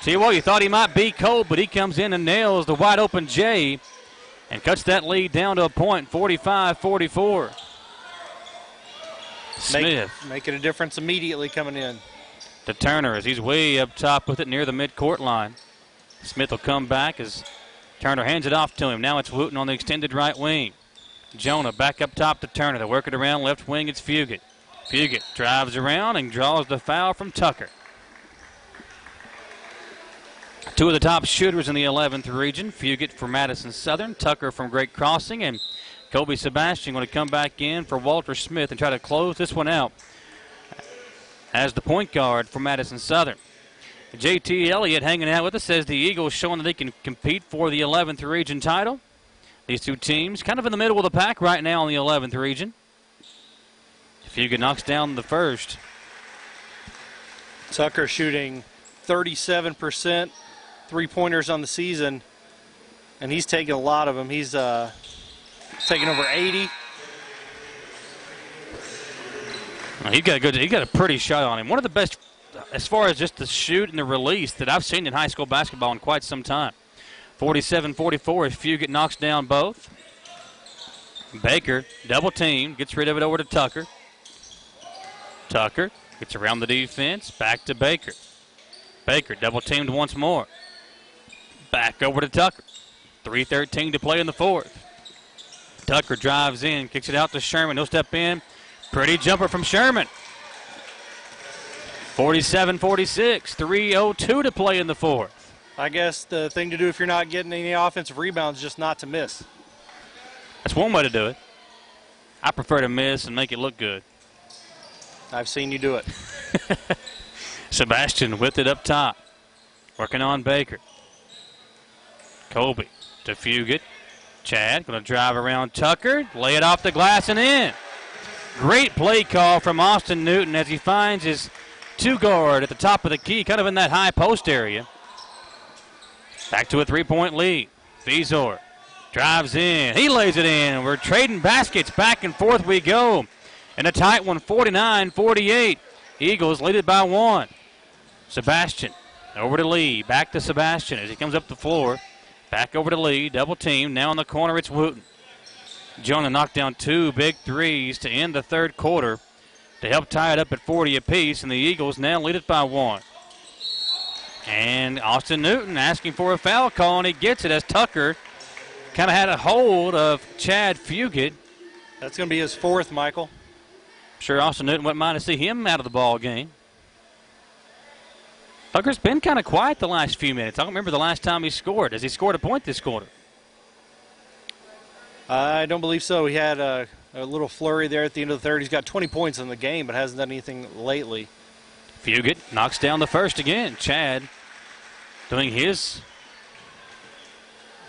See what you thought he might be cold, but he comes in and nails the wide open J and cuts that lead down to a point 45 44. Smith Make, making a difference immediately coming in. to Turner as he's way up top with it near the midcourt line. Smith will come back as Turner hands it off to him. Now it's Wooten on the extended right wing. Jonah back up top to Turner. They work it around left wing. It's Fugit. Fugit drives around and draws the foul from Tucker. Two of the top shooters in the 11th region. Fugit for Madison Southern, Tucker from Great Crossing, and Kobe Sebastian going to come back in for Walter Smith and try to close this one out as the point guard for Madison Southern. JT Elliott hanging out with us says the Eagles showing that they can compete for the 11th region title. These two teams kind of in the middle of the pack right now in the 11th region. Fugit knocks down the first. Tucker shooting 37% three pointers on the season, and he's taking a lot of them. He's uh, taking over 80. He got a good. He got a pretty shot on him. One of the best, as far as just the shoot and the release that I've seen in high school basketball in quite some time. 47-44 as Fugit knocks down both. Baker double team gets rid of it over to Tucker. Tucker gets around the defense, back to Baker. Baker double teamed once more. Back over to Tucker. 3.13 to play in the fourth. Tucker drives in, kicks it out to Sherman. He'll step in. Pretty jumper from Sherman. 47 46, 3.02 to play in the fourth. I guess the thing to do if you're not getting any offensive rebounds is just not to miss. That's one way to do it. I prefer to miss and make it look good. I've seen you do it. Sebastian with it up top. Working on Baker. Colby to Fugit. Chad going to drive around Tucker, lay it off the glass and in. Great play call from Austin Newton as he finds his two guard at the top of the key, kind of in that high post area. Back to a three point lead. Fezor drives in. He lays it in. We're trading baskets. Back and forth we go. And a tight one, 49 48. Eagles lead it by one. Sebastian over to Lee. Back to Sebastian as he comes up the floor. Back over to Lee. Double team. Now in the corner, it's Wooten. Jonah knocked down two big threes to end the third quarter to help tie it up at 40 apiece, and the Eagles now lead it by one. And Austin Newton asking for a foul call, and he gets it as Tucker kind of had a hold of Chad Fugit. That's going to be his fourth, Michael. Sure, Austin Newton wouldn't mind to see him out of the ball game. Tucker's been kind of quiet the last few minutes. I don't remember the last time he scored. Has he scored a point this quarter? I don't believe so. He had a, a, little flurry there at the end of the third. He's got 20 points in the game, but hasn't done anything lately. Fugit knocks down the first again. Chad doing his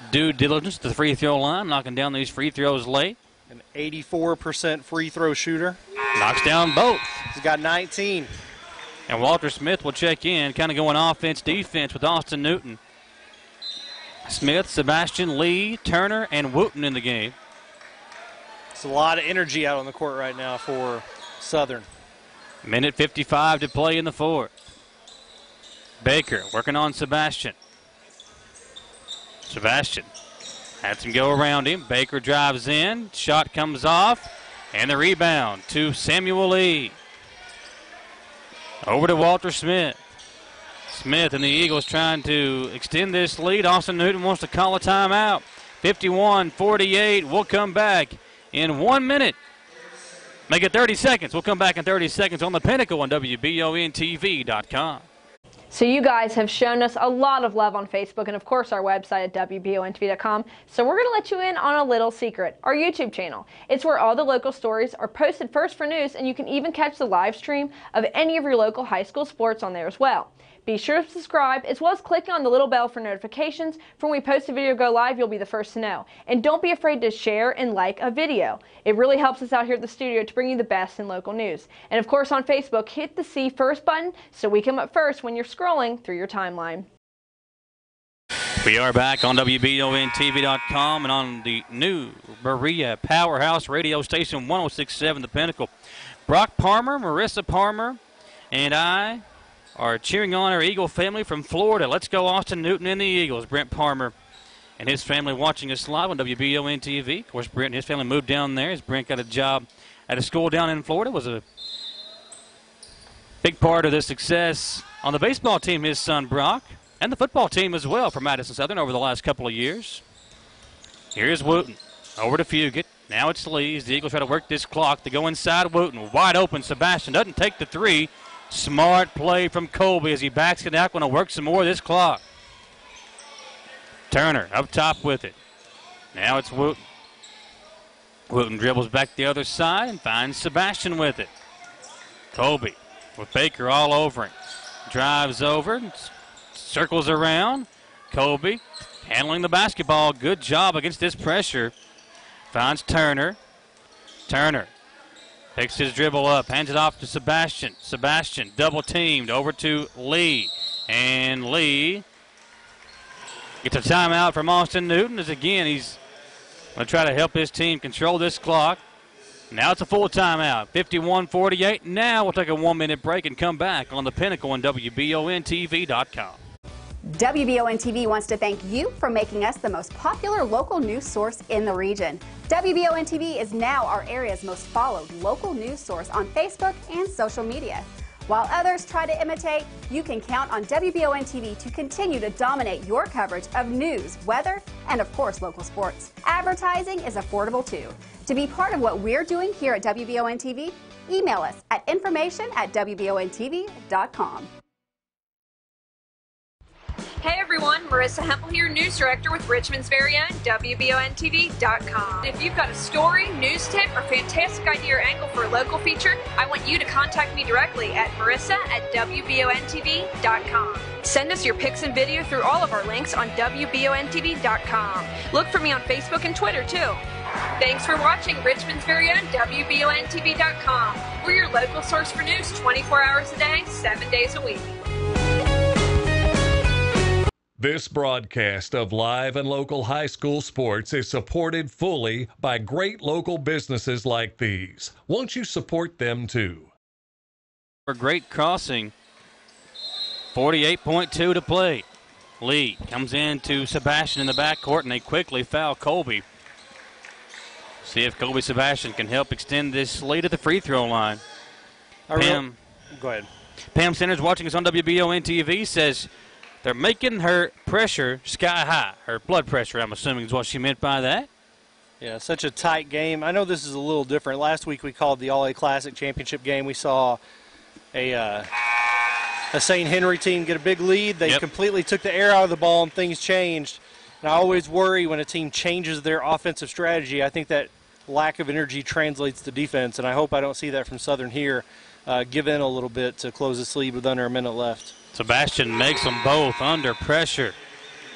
due diligence to the free throw line, knocking down these free throws late. An 84% free throw shooter. Knocks down both. He's got 19. And Walter Smith will check in, kind of going offense defense with Austin Newton. Smith, Sebastian Lee, Turner, and Wooten in the game. It's a lot of energy out on the court right now for Southern. Minute 55 to play in the fourth. Baker working on Sebastian. Sebastian had some go around him. Baker drives in. Shot comes off. And the rebound to Samuel Lee. Over to Walter Smith. Smith and the Eagles trying to extend this lead. Austin Newton wants to call a timeout. 51 48. We'll come back in one minute. Make it 30 seconds. We'll come back in 30 seconds on the Pinnacle on WBONTV.com. So you guys have shown us a lot of love on Facebook and of course our website at WBONTV.com. So we're going to let you in on a little secret, our YouTube channel. It's where all the local stories are posted first for news and you can even catch the live stream of any of your local high school sports on there as well. Be sure to subscribe as well as clicking on the little bell for notifications. For when we post a video go live, you'll be the first to know. And don't be afraid to share and like a video. It really helps us out here at the studio to bring you the best in local news. And of course on Facebook, hit the see first button so we come up first when you're scrolling through your timeline. We are back on WBONTV.com and on the new Berea Powerhouse radio station 1067 The Pinnacle. Brock Palmer, Marissa Palmer, and I are cheering on our Eagle family from Florida. Let's go, Austin Newton and the Eagles. Brent Palmer and his family watching us live on WBON TV. Of course, Brent and his family moved down there as Brent got a job at a school down in Florida. Was a big part of the success on the baseball team, his son Brock, and the football team as well for Madison Southern over the last couple of years. Here's Wooten. Over to Fugit. Now it's Lees. The Eagles try to work this clock. They go inside Wooten. Wide open. Sebastian doesn't take the three. Smart play from Colby as he backs it out. Going to work some more this clock. Turner up top with it. Now it's Wooten. Wooten dribbles back the other side and finds Sebastian with it. Colby with Baker all over him. Drives over, circles around. Colby handling the basketball. Good job against this pressure. Finds Turner. Turner Picks his dribble up, hands it off to Sebastian. Sebastian double teamed over to Lee. And Lee gets a timeout from Austin Newton as again he's going to try to help his team control this clock. Now it's a full timeout. 51 48. Now we'll take a one minute break and come back on the Pinnacle on WBONTV.com. WBON TV wants to thank you for making us the most popular local news source in the region. WBON TV is now our area's most followed local news source on Facebook and social media. While others try to imitate, you can count on WBON TV to continue to dominate your coverage of news, weather, and of course local sports. Advertising is affordable too. To be part of what we're doing here at WBON TV, email us at information at WBONTV.com. Hey everyone, Marissa Hempel here, news director with Richmond's very own WBONTV.com. If you've got a story, news tip, or fantastic idea or angle for a local feature, I want you to contact me directly at marissa at WBONTV.com. Send us your pics and video through all of our links on WBONTV.com. Look for me on Facebook and Twitter too. Thanks for watching Richmond's very own WBONTV.com. We're your local source for news 24 hours a day, 7 days a week. This broadcast of live and local high school sports is supported fully by great local businesses like these. Won't you support them too? For great crossing. 48.2 to play. Lee comes in to Sebastian in the backcourt, and they quickly foul Colby. See if Colby Sebastian can help extend this lead at the free throw line. Pam, Go ahead. Pam Sanders watching us on WBON TV says they're making her pressure sky high. Her blood pressure, I'm assuming, is what she meant by that. Yeah, such a tight game. I know this is a little different. Last week we called the All A Classic Championship game. We saw a uh, a St. Henry team get a big lead. They Yep. completely took the air out of the ball and things changed. And I always worry when a team changes their offensive strategy. I think that lack of energy translates to defense, and I hope I don't see that from Southern here. Uh, give in a little bit to close this lead with under a minute left. Sebastian makes them both under pressure.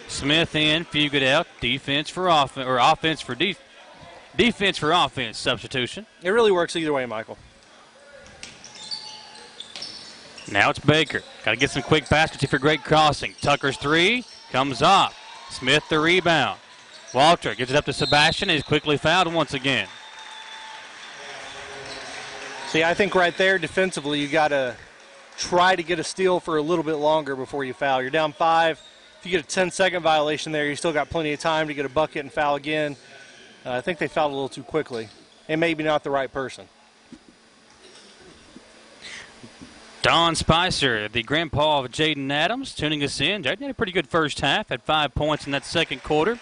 Smith in, Fugit out. Defense for offense, or offense for def- defense for offense substitution. It really works either way, Michael. Now it's Baker. Got to get some quick baskets for great crossing. Tucker's three comes off. Smith the rebound. Walter gets it up to Sebastian. He's quickly fouled once again. See, I think right there defensively, you got to try to get a steal for a little bit longer before you foul. You're down five. If you get a 10 second violation there, you still got plenty of time to get a bucket and foul again. Uh, I think they fouled a little too quickly, and maybe not the right person. Don Spicer, the grandpa of Jaden Adams, tuning us in. Jaden had a pretty good first half, had five points in that second quarter.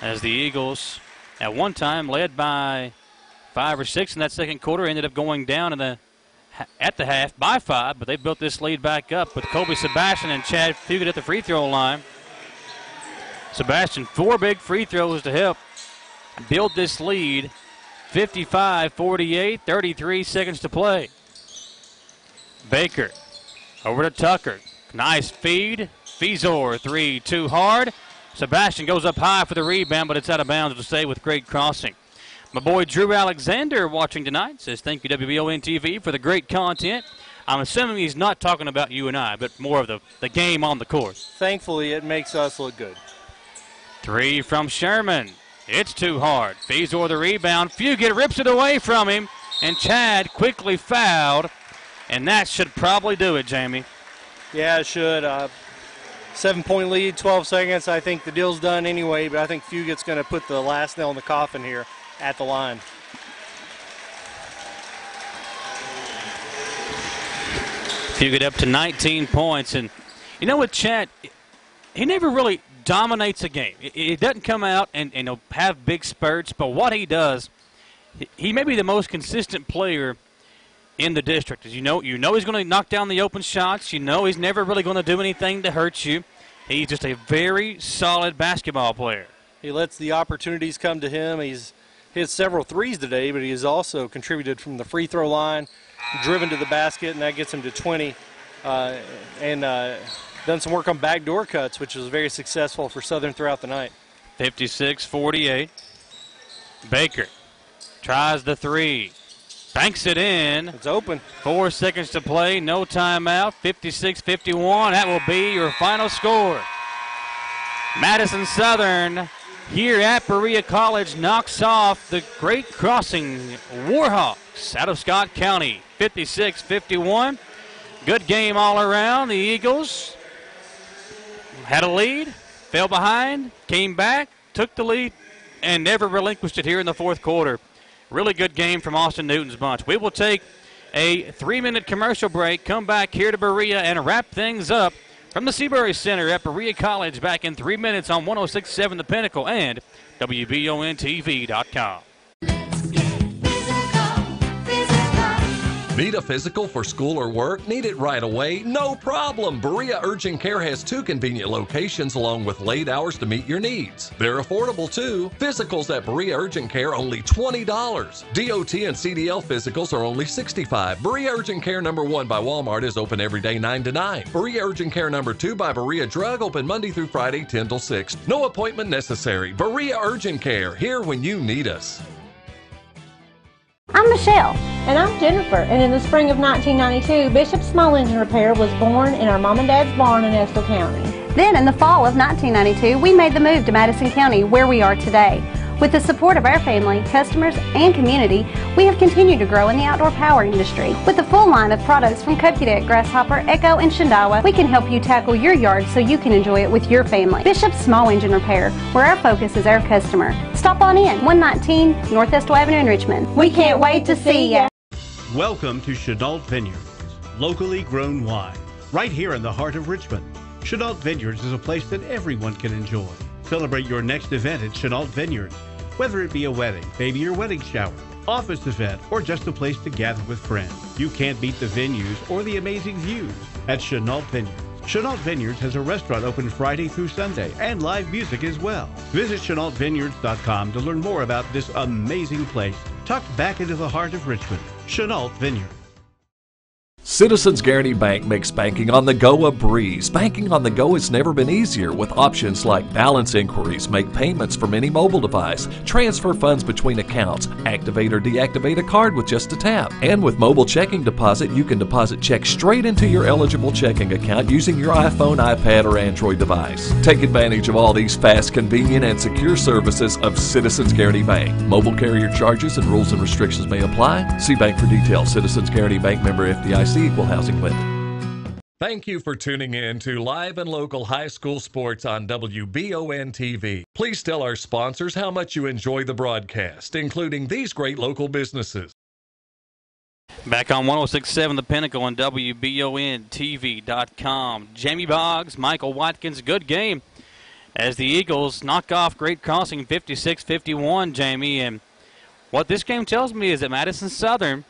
As the Eagles, at one time, led by five or six in that second quarter, ended up going down in the at the half by five, but they built this lead back up with Kobe Sebastian and Chad Fugit at the free throw line. Sebastian, four big free throws to help build this lead. 55 48, 33 seconds to play. Baker over to Tucker. Nice feed. Fizor, three, too hard. Sebastian goes up high for the rebound, but it's out of bounds to stay with great crossing. My boy Drew Alexander watching tonight says, Thank you, WBON TV, for the great content. I'm assuming he's not talking about you and I, but more of the, the game on the court. Thankfully, it makes us look good. Three from Sherman. It's too hard. Fizor the rebound. Fugit rips it away from him, and Chad quickly fouled. And that should probably do it, Jamie. Yeah, it should. Uh, seven point lead, 12 seconds. I think the deal's done anyway, but I think Fugit's going to put the last nail in the coffin here at the line. Fugit up to 19 points. And you know what, Chad? He never really dominates a game. He- He doesn't come out and, and he'll have big spurts, but what he does, he- he may be the most consistent player in the district. As you know, you know he's going to knock down the open shots. You know he's never really going to do anything to hurt you. He's just a very solid basketball player. He lets the opportunities come to him. He's hit several threes today, but he has also contributed from the free throw line, driven to the basket, and that gets him to 20. Uh, and uh, done some work on backdoor cuts, which was very successful for Southern throughout the night. 56 48. Baker tries the three. Banks it in. It's open. Four seconds to play. No timeout. 56 51. That will be your final score. Madison Southern here at Berea College knocks off the Great Crossing Warhawks out of Scott County 56 51. Good game all around. The Eagles had a lead, fell behind, came back, took the lead, and never relinquished it here in the fourth quarter. Really good game from Austin Newton's bunch. We will take a three minute commercial break, come back here to Berea, and wrap things up from the Seabury Center at Berea College back in three minutes on 1067 The Pinnacle and WBONTV.com. Need a physical for school or work? Need it right away? No problem. Berea Urgent Care has two convenient locations along with late hours to meet your needs. They're affordable too. Physicals at Berea Urgent Care only $20. DOT and CDL physicals are only $65. Berea Urgent Care number 1 by Walmart is open every day 9 to 9. Berea Urgent Care number 2 by Berea Drug open Monday through Friday 10 till 6. No appointment necessary. Berea Urgent Care, here when you need us. I'm Michelle. And I'm Jennifer. And in the spring of 1992, Bishop Small Engine Repair was born in our mom and dad's barn in Estill County. Then, in the fall of 1992, we made the move to Madison County, where we are today. With the support of our family, customers, and community, we have continued to grow in the outdoor power industry. With a full line of products from Cub Cadet, Grasshopper, Echo, and Shindaiwa, we can help you tackle your yard so you can enjoy it with your family. Bishop Small Engine Repair, where our focus is our customer. Stop on in, 119 North Estill Avenue in Richmond. We can't wait to see you. Welcome to Chenault Vineyards, locally grown wine, right here in the heart of Richmond. Chenault Vineyards is a place that everyone can enjoy. Celebrate your next event at Chenault Vineyards, whether it be a wedding, maybe your wedding shower, office event, or just a place to gather with friends. You can't beat the venues or the amazing views at Chenault Vineyards. Chenault Vineyards has a restaurant open Friday through Sunday and live music as well. Visit ChenaultVineyards.com to learn more about this amazing place tucked back into the heart of Richmond. Chenault Vineyards. Citizens Guarantee Bank makes banking on the go a breeze. Banking on the go has never been easier with options like balance inquiries, make payments from any mobile device, transfer funds between accounts, activate or deactivate a card with just a tap. And with mobile checking deposit, you can deposit checks straight into your eligible checking account using your iPhone, iPad, or Android device. Take advantage of all these fast, convenient, and secure services of Citizens Guarantee Bank. Mobile carrier charges and rules and restrictions may apply. See bank for details. Citizens Guarantee Bank member FDIC equal housing lender. Thank you for tuning in to live and local high school sports on WBON TV. Please tell our sponsors how much you enjoy the broadcast, including these great local businesses. Back on 1067 The Pinnacle and WBONTV.com. Jamie Boggs, Michael Watkins, good game as the Eagles knock off Great Crossing 56 51, Jamie. And what this game tells me is that Madison Southern,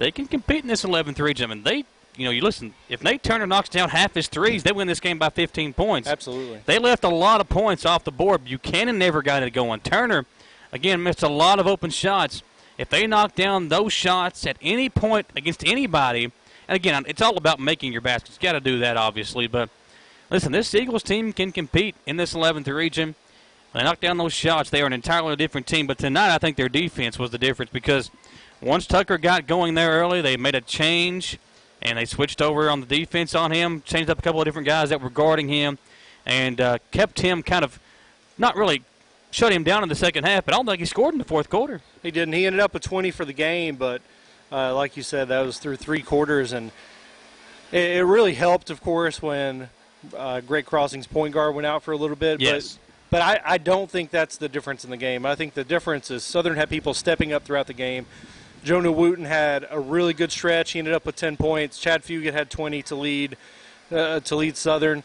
they can compete in this 11 3 gym. they, you know, you listen, if Nate Turner knocks down half his threes, they win this game by 15 points. Absolutely. They left a lot of points off the board. Buchanan never got it going. Turner, again, missed a lot of open shots. If they knock down those shots at any point against anybody, and again, it's all about making your baskets. Got to do that, obviously. But listen, this Eagles team can compete in this 11th region. When They knock down those shots. They are an entirely different team. But tonight, I think their defense was the difference because once Tucker got going there early, they made a change and they switched over on the defense on him, changed up a couple of different guys that were guarding him, and uh, kept him kind of not really shut him down in the second half, but I don't think he scored in the fourth quarter. He didn't. He ended up with 20 for the game, but uh, like you said, that was through three quarters, and it, it really helped, of course, when uh, Great Crossing's point guard went out for a little bit. Yes. But, but I, I don't think that's the difference in the game. I think the difference is Southern had people stepping up throughout the game. Jonah Wooten had a really good stretch. He ended up with 10 points. Chad Fugit had 20 to lead uh, to lead Southern.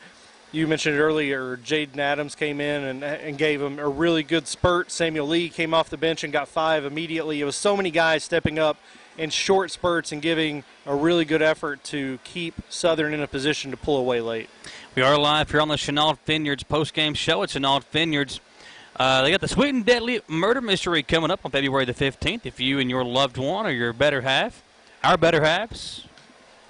You mentioned it earlier. Jaden Adams came in and, and gave him a really good spurt. Samuel Lee came off the bench and got five immediately. It was so many guys stepping up in short spurts and giving a really good effort to keep Southern in a position to pull away late. We are live here on the Chenault Vineyards post-game show at Chenault Vineyards. Uh, they got the Sweet and Deadly Murder Mystery coming up on February the 15th. If you and your loved one or your better half, our better halves,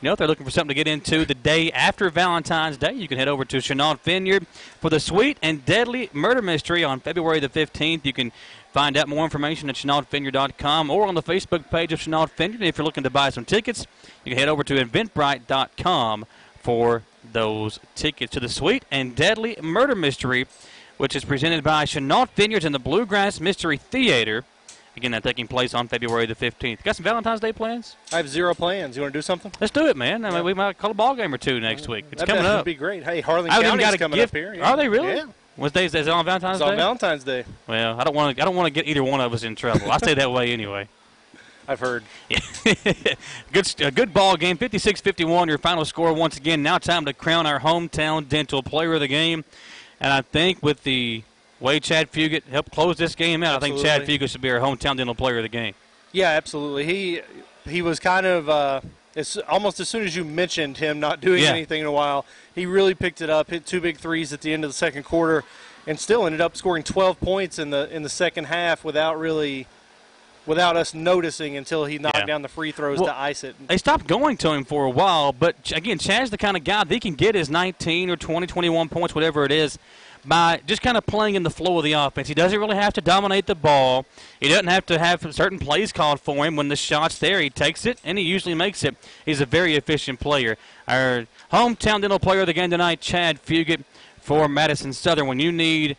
you know, if they're looking for something to get into the day after Valentine's Day, you can head over to Chenault Vineyard for the Sweet and Deadly Murder Mystery on February the 15th. You can find out more information at ChenaultVineyard.com or on the Facebook page of Chenault Vineyard. And If you're looking to buy some tickets, you can head over to Eventbrite.com for those tickets to the Sweet and Deadly Murder Mystery which is presented by Chenault Vineyards and the Bluegrass Mystery Theater. Again, that taking place on February the 15th. Got some Valentine's Day plans? I have zero plans. You want to do something? Let's do it, man. I mean, we might call a ball game or two next week. It's coming up. That'd be great. Hey, Harlan I even County's got a coming gift. up here. yeah. Are they really? Yeah. What day is that? Is on Valentine's It's Day? on Valentine's Day. Well, I don't want to. I don't want to get either one of us in trouble. I stay that way anyway. I've heard. good, a good ball game. 56-51, your final score once again. Now time to crown our hometown dental player of the game, and I think with the way Chad Fugit helped close this game out, I think Chad Fugit should be our hometown dental player of the game. Yeah, absolutely. He he was kind of uh, as, almost as soon as you mentioned him not doing Yeah. anything in a while, he really picked it up. Hit two big threes at the end of the second quarter, and still ended up scoring 12 points in the in the second half without really without us noticing until he knocked Yeah. down the free throws Well, to ice it. They stopped going to him for a while, but again, Chad's the kind of guy that he can get his 19 or 20, 21 points, whatever it is, by just kind of playing in the flow of the offense. He doesn't really have to dominate the ball. He doesn't have to have certain plays called for him. When the shot's there, he takes it, and he usually makes it. He's a very efficient player. Our hometown dental player of the game tonight, Chad Fugit for Madison Southern. When you need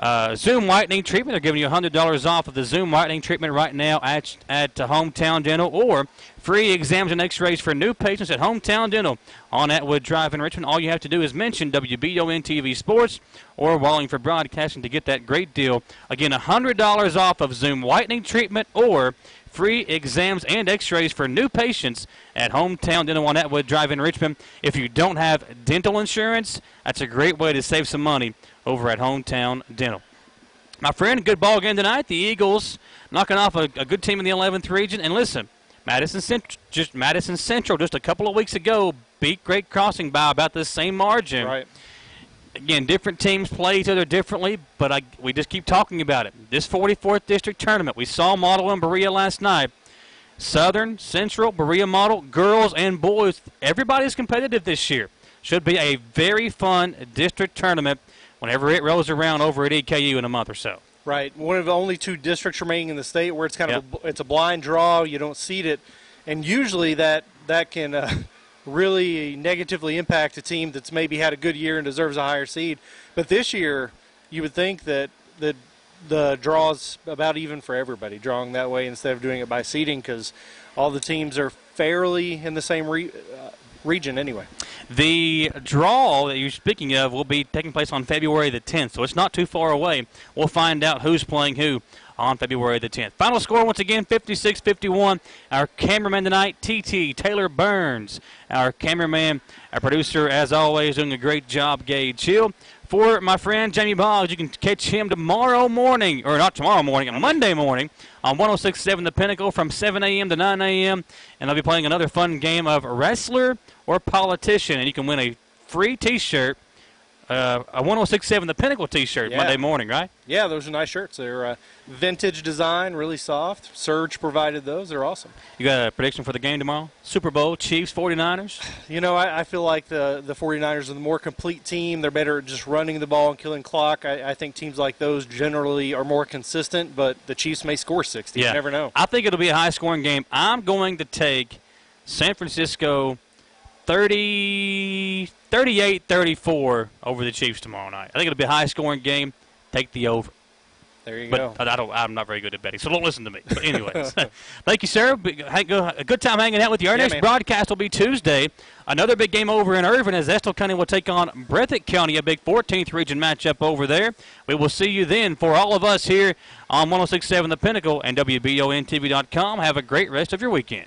uh, Zoom whitening treatment. They're giving you $100 off of the Zoom whitening treatment right now at, at Hometown Dental or free exams and x-rays for new patients at Hometown Dental on Atwood Drive in Richmond. All you have to do is mention WBON TV Sports or Wallingford Broadcasting to get that great deal. Again, $100 off of Zoom whitening treatment or free exams and x-rays for new patients at Hometown Dental on Atwood Drive in Richmond. If you don't have dental insurance, that's a great way to save some money over at Hometown Dental. My friend, good ball game tonight. The Eagles knocking off a, a good team in the 11th region. And listen, Madison Central, just Madison Central, just a couple of weeks ago, beat Great Crossing by about the same margin. Right. Again, different teams play each other differently, but I, we just keep talking about it. This 44th district tournament, we saw Model and Berea last night. Southern, Central, Berea Model, girls and boys, everybody's competitive this year. Should be a very fun district tournament whenever it rolls around over at EKU in a month or so. Right, one of the only two districts remaining in the state where it's kind of a, it's a blind draw. You don't seed it, and usually that that can uh, really negatively impact a team that's maybe had a good year and deserves a higher seed. But this year, you would think that that the draws about even for everybody, drawing that way instead of doing it by seeding because all the teams are fairly in the same re, uh, region anyway. The draw that you're speaking of will be taking place on February the 10th, so it's not too far away. We'll find out who's playing who on February the 10th. Final score once again 56 51. Our cameraman tonight, TT Taylor Burns. Our cameraman, our producer, as always, doing a great job, Gage Hill. For my friend Jamie Boggs, you can catch him tomorrow morning, or not tomorrow morning, on Monday morning on 1067 The Pinnacle from 7 a.m. to 9 a.m. And they'll be playing another fun game of wrestler or politician, and you can win a free T-shirt, uh, a 1067 The Pinnacle T-shirt Yeah. Monday morning, right? Yeah, those are nice shirts. They're uh, vintage design, really soft. Surge provided those. They're awesome. You got a prediction for the game tomorrow? Super Bowl, Chiefs, 49ers? You know, I, I feel like the, the 49ers are the more complete team. They're better at just running the ball and killing clock. I, I think teams like those generally are more consistent, but the Chiefs may score 60. Yeah. You never know. I think it'll be a high-scoring game. I'm going to take San Francisco 30, 38-34 over the Chiefs tomorrow night. I think it'll be a high-scoring game. Take the over. There you but go. I don't. I'm not very good at betting, so don't listen to me. But anyways, thank you, sir. Be- hang- go- A good time hanging out with you. Our Yeah, next man. broadcast will be Tuesday. Another big game over in Irvine as Estill County will take on Breathitt County, a big 14th region matchup over there. We will see you then. For all of us here on 106.7 The Pinnacle and WBONTV.com, have a great rest of your weekend.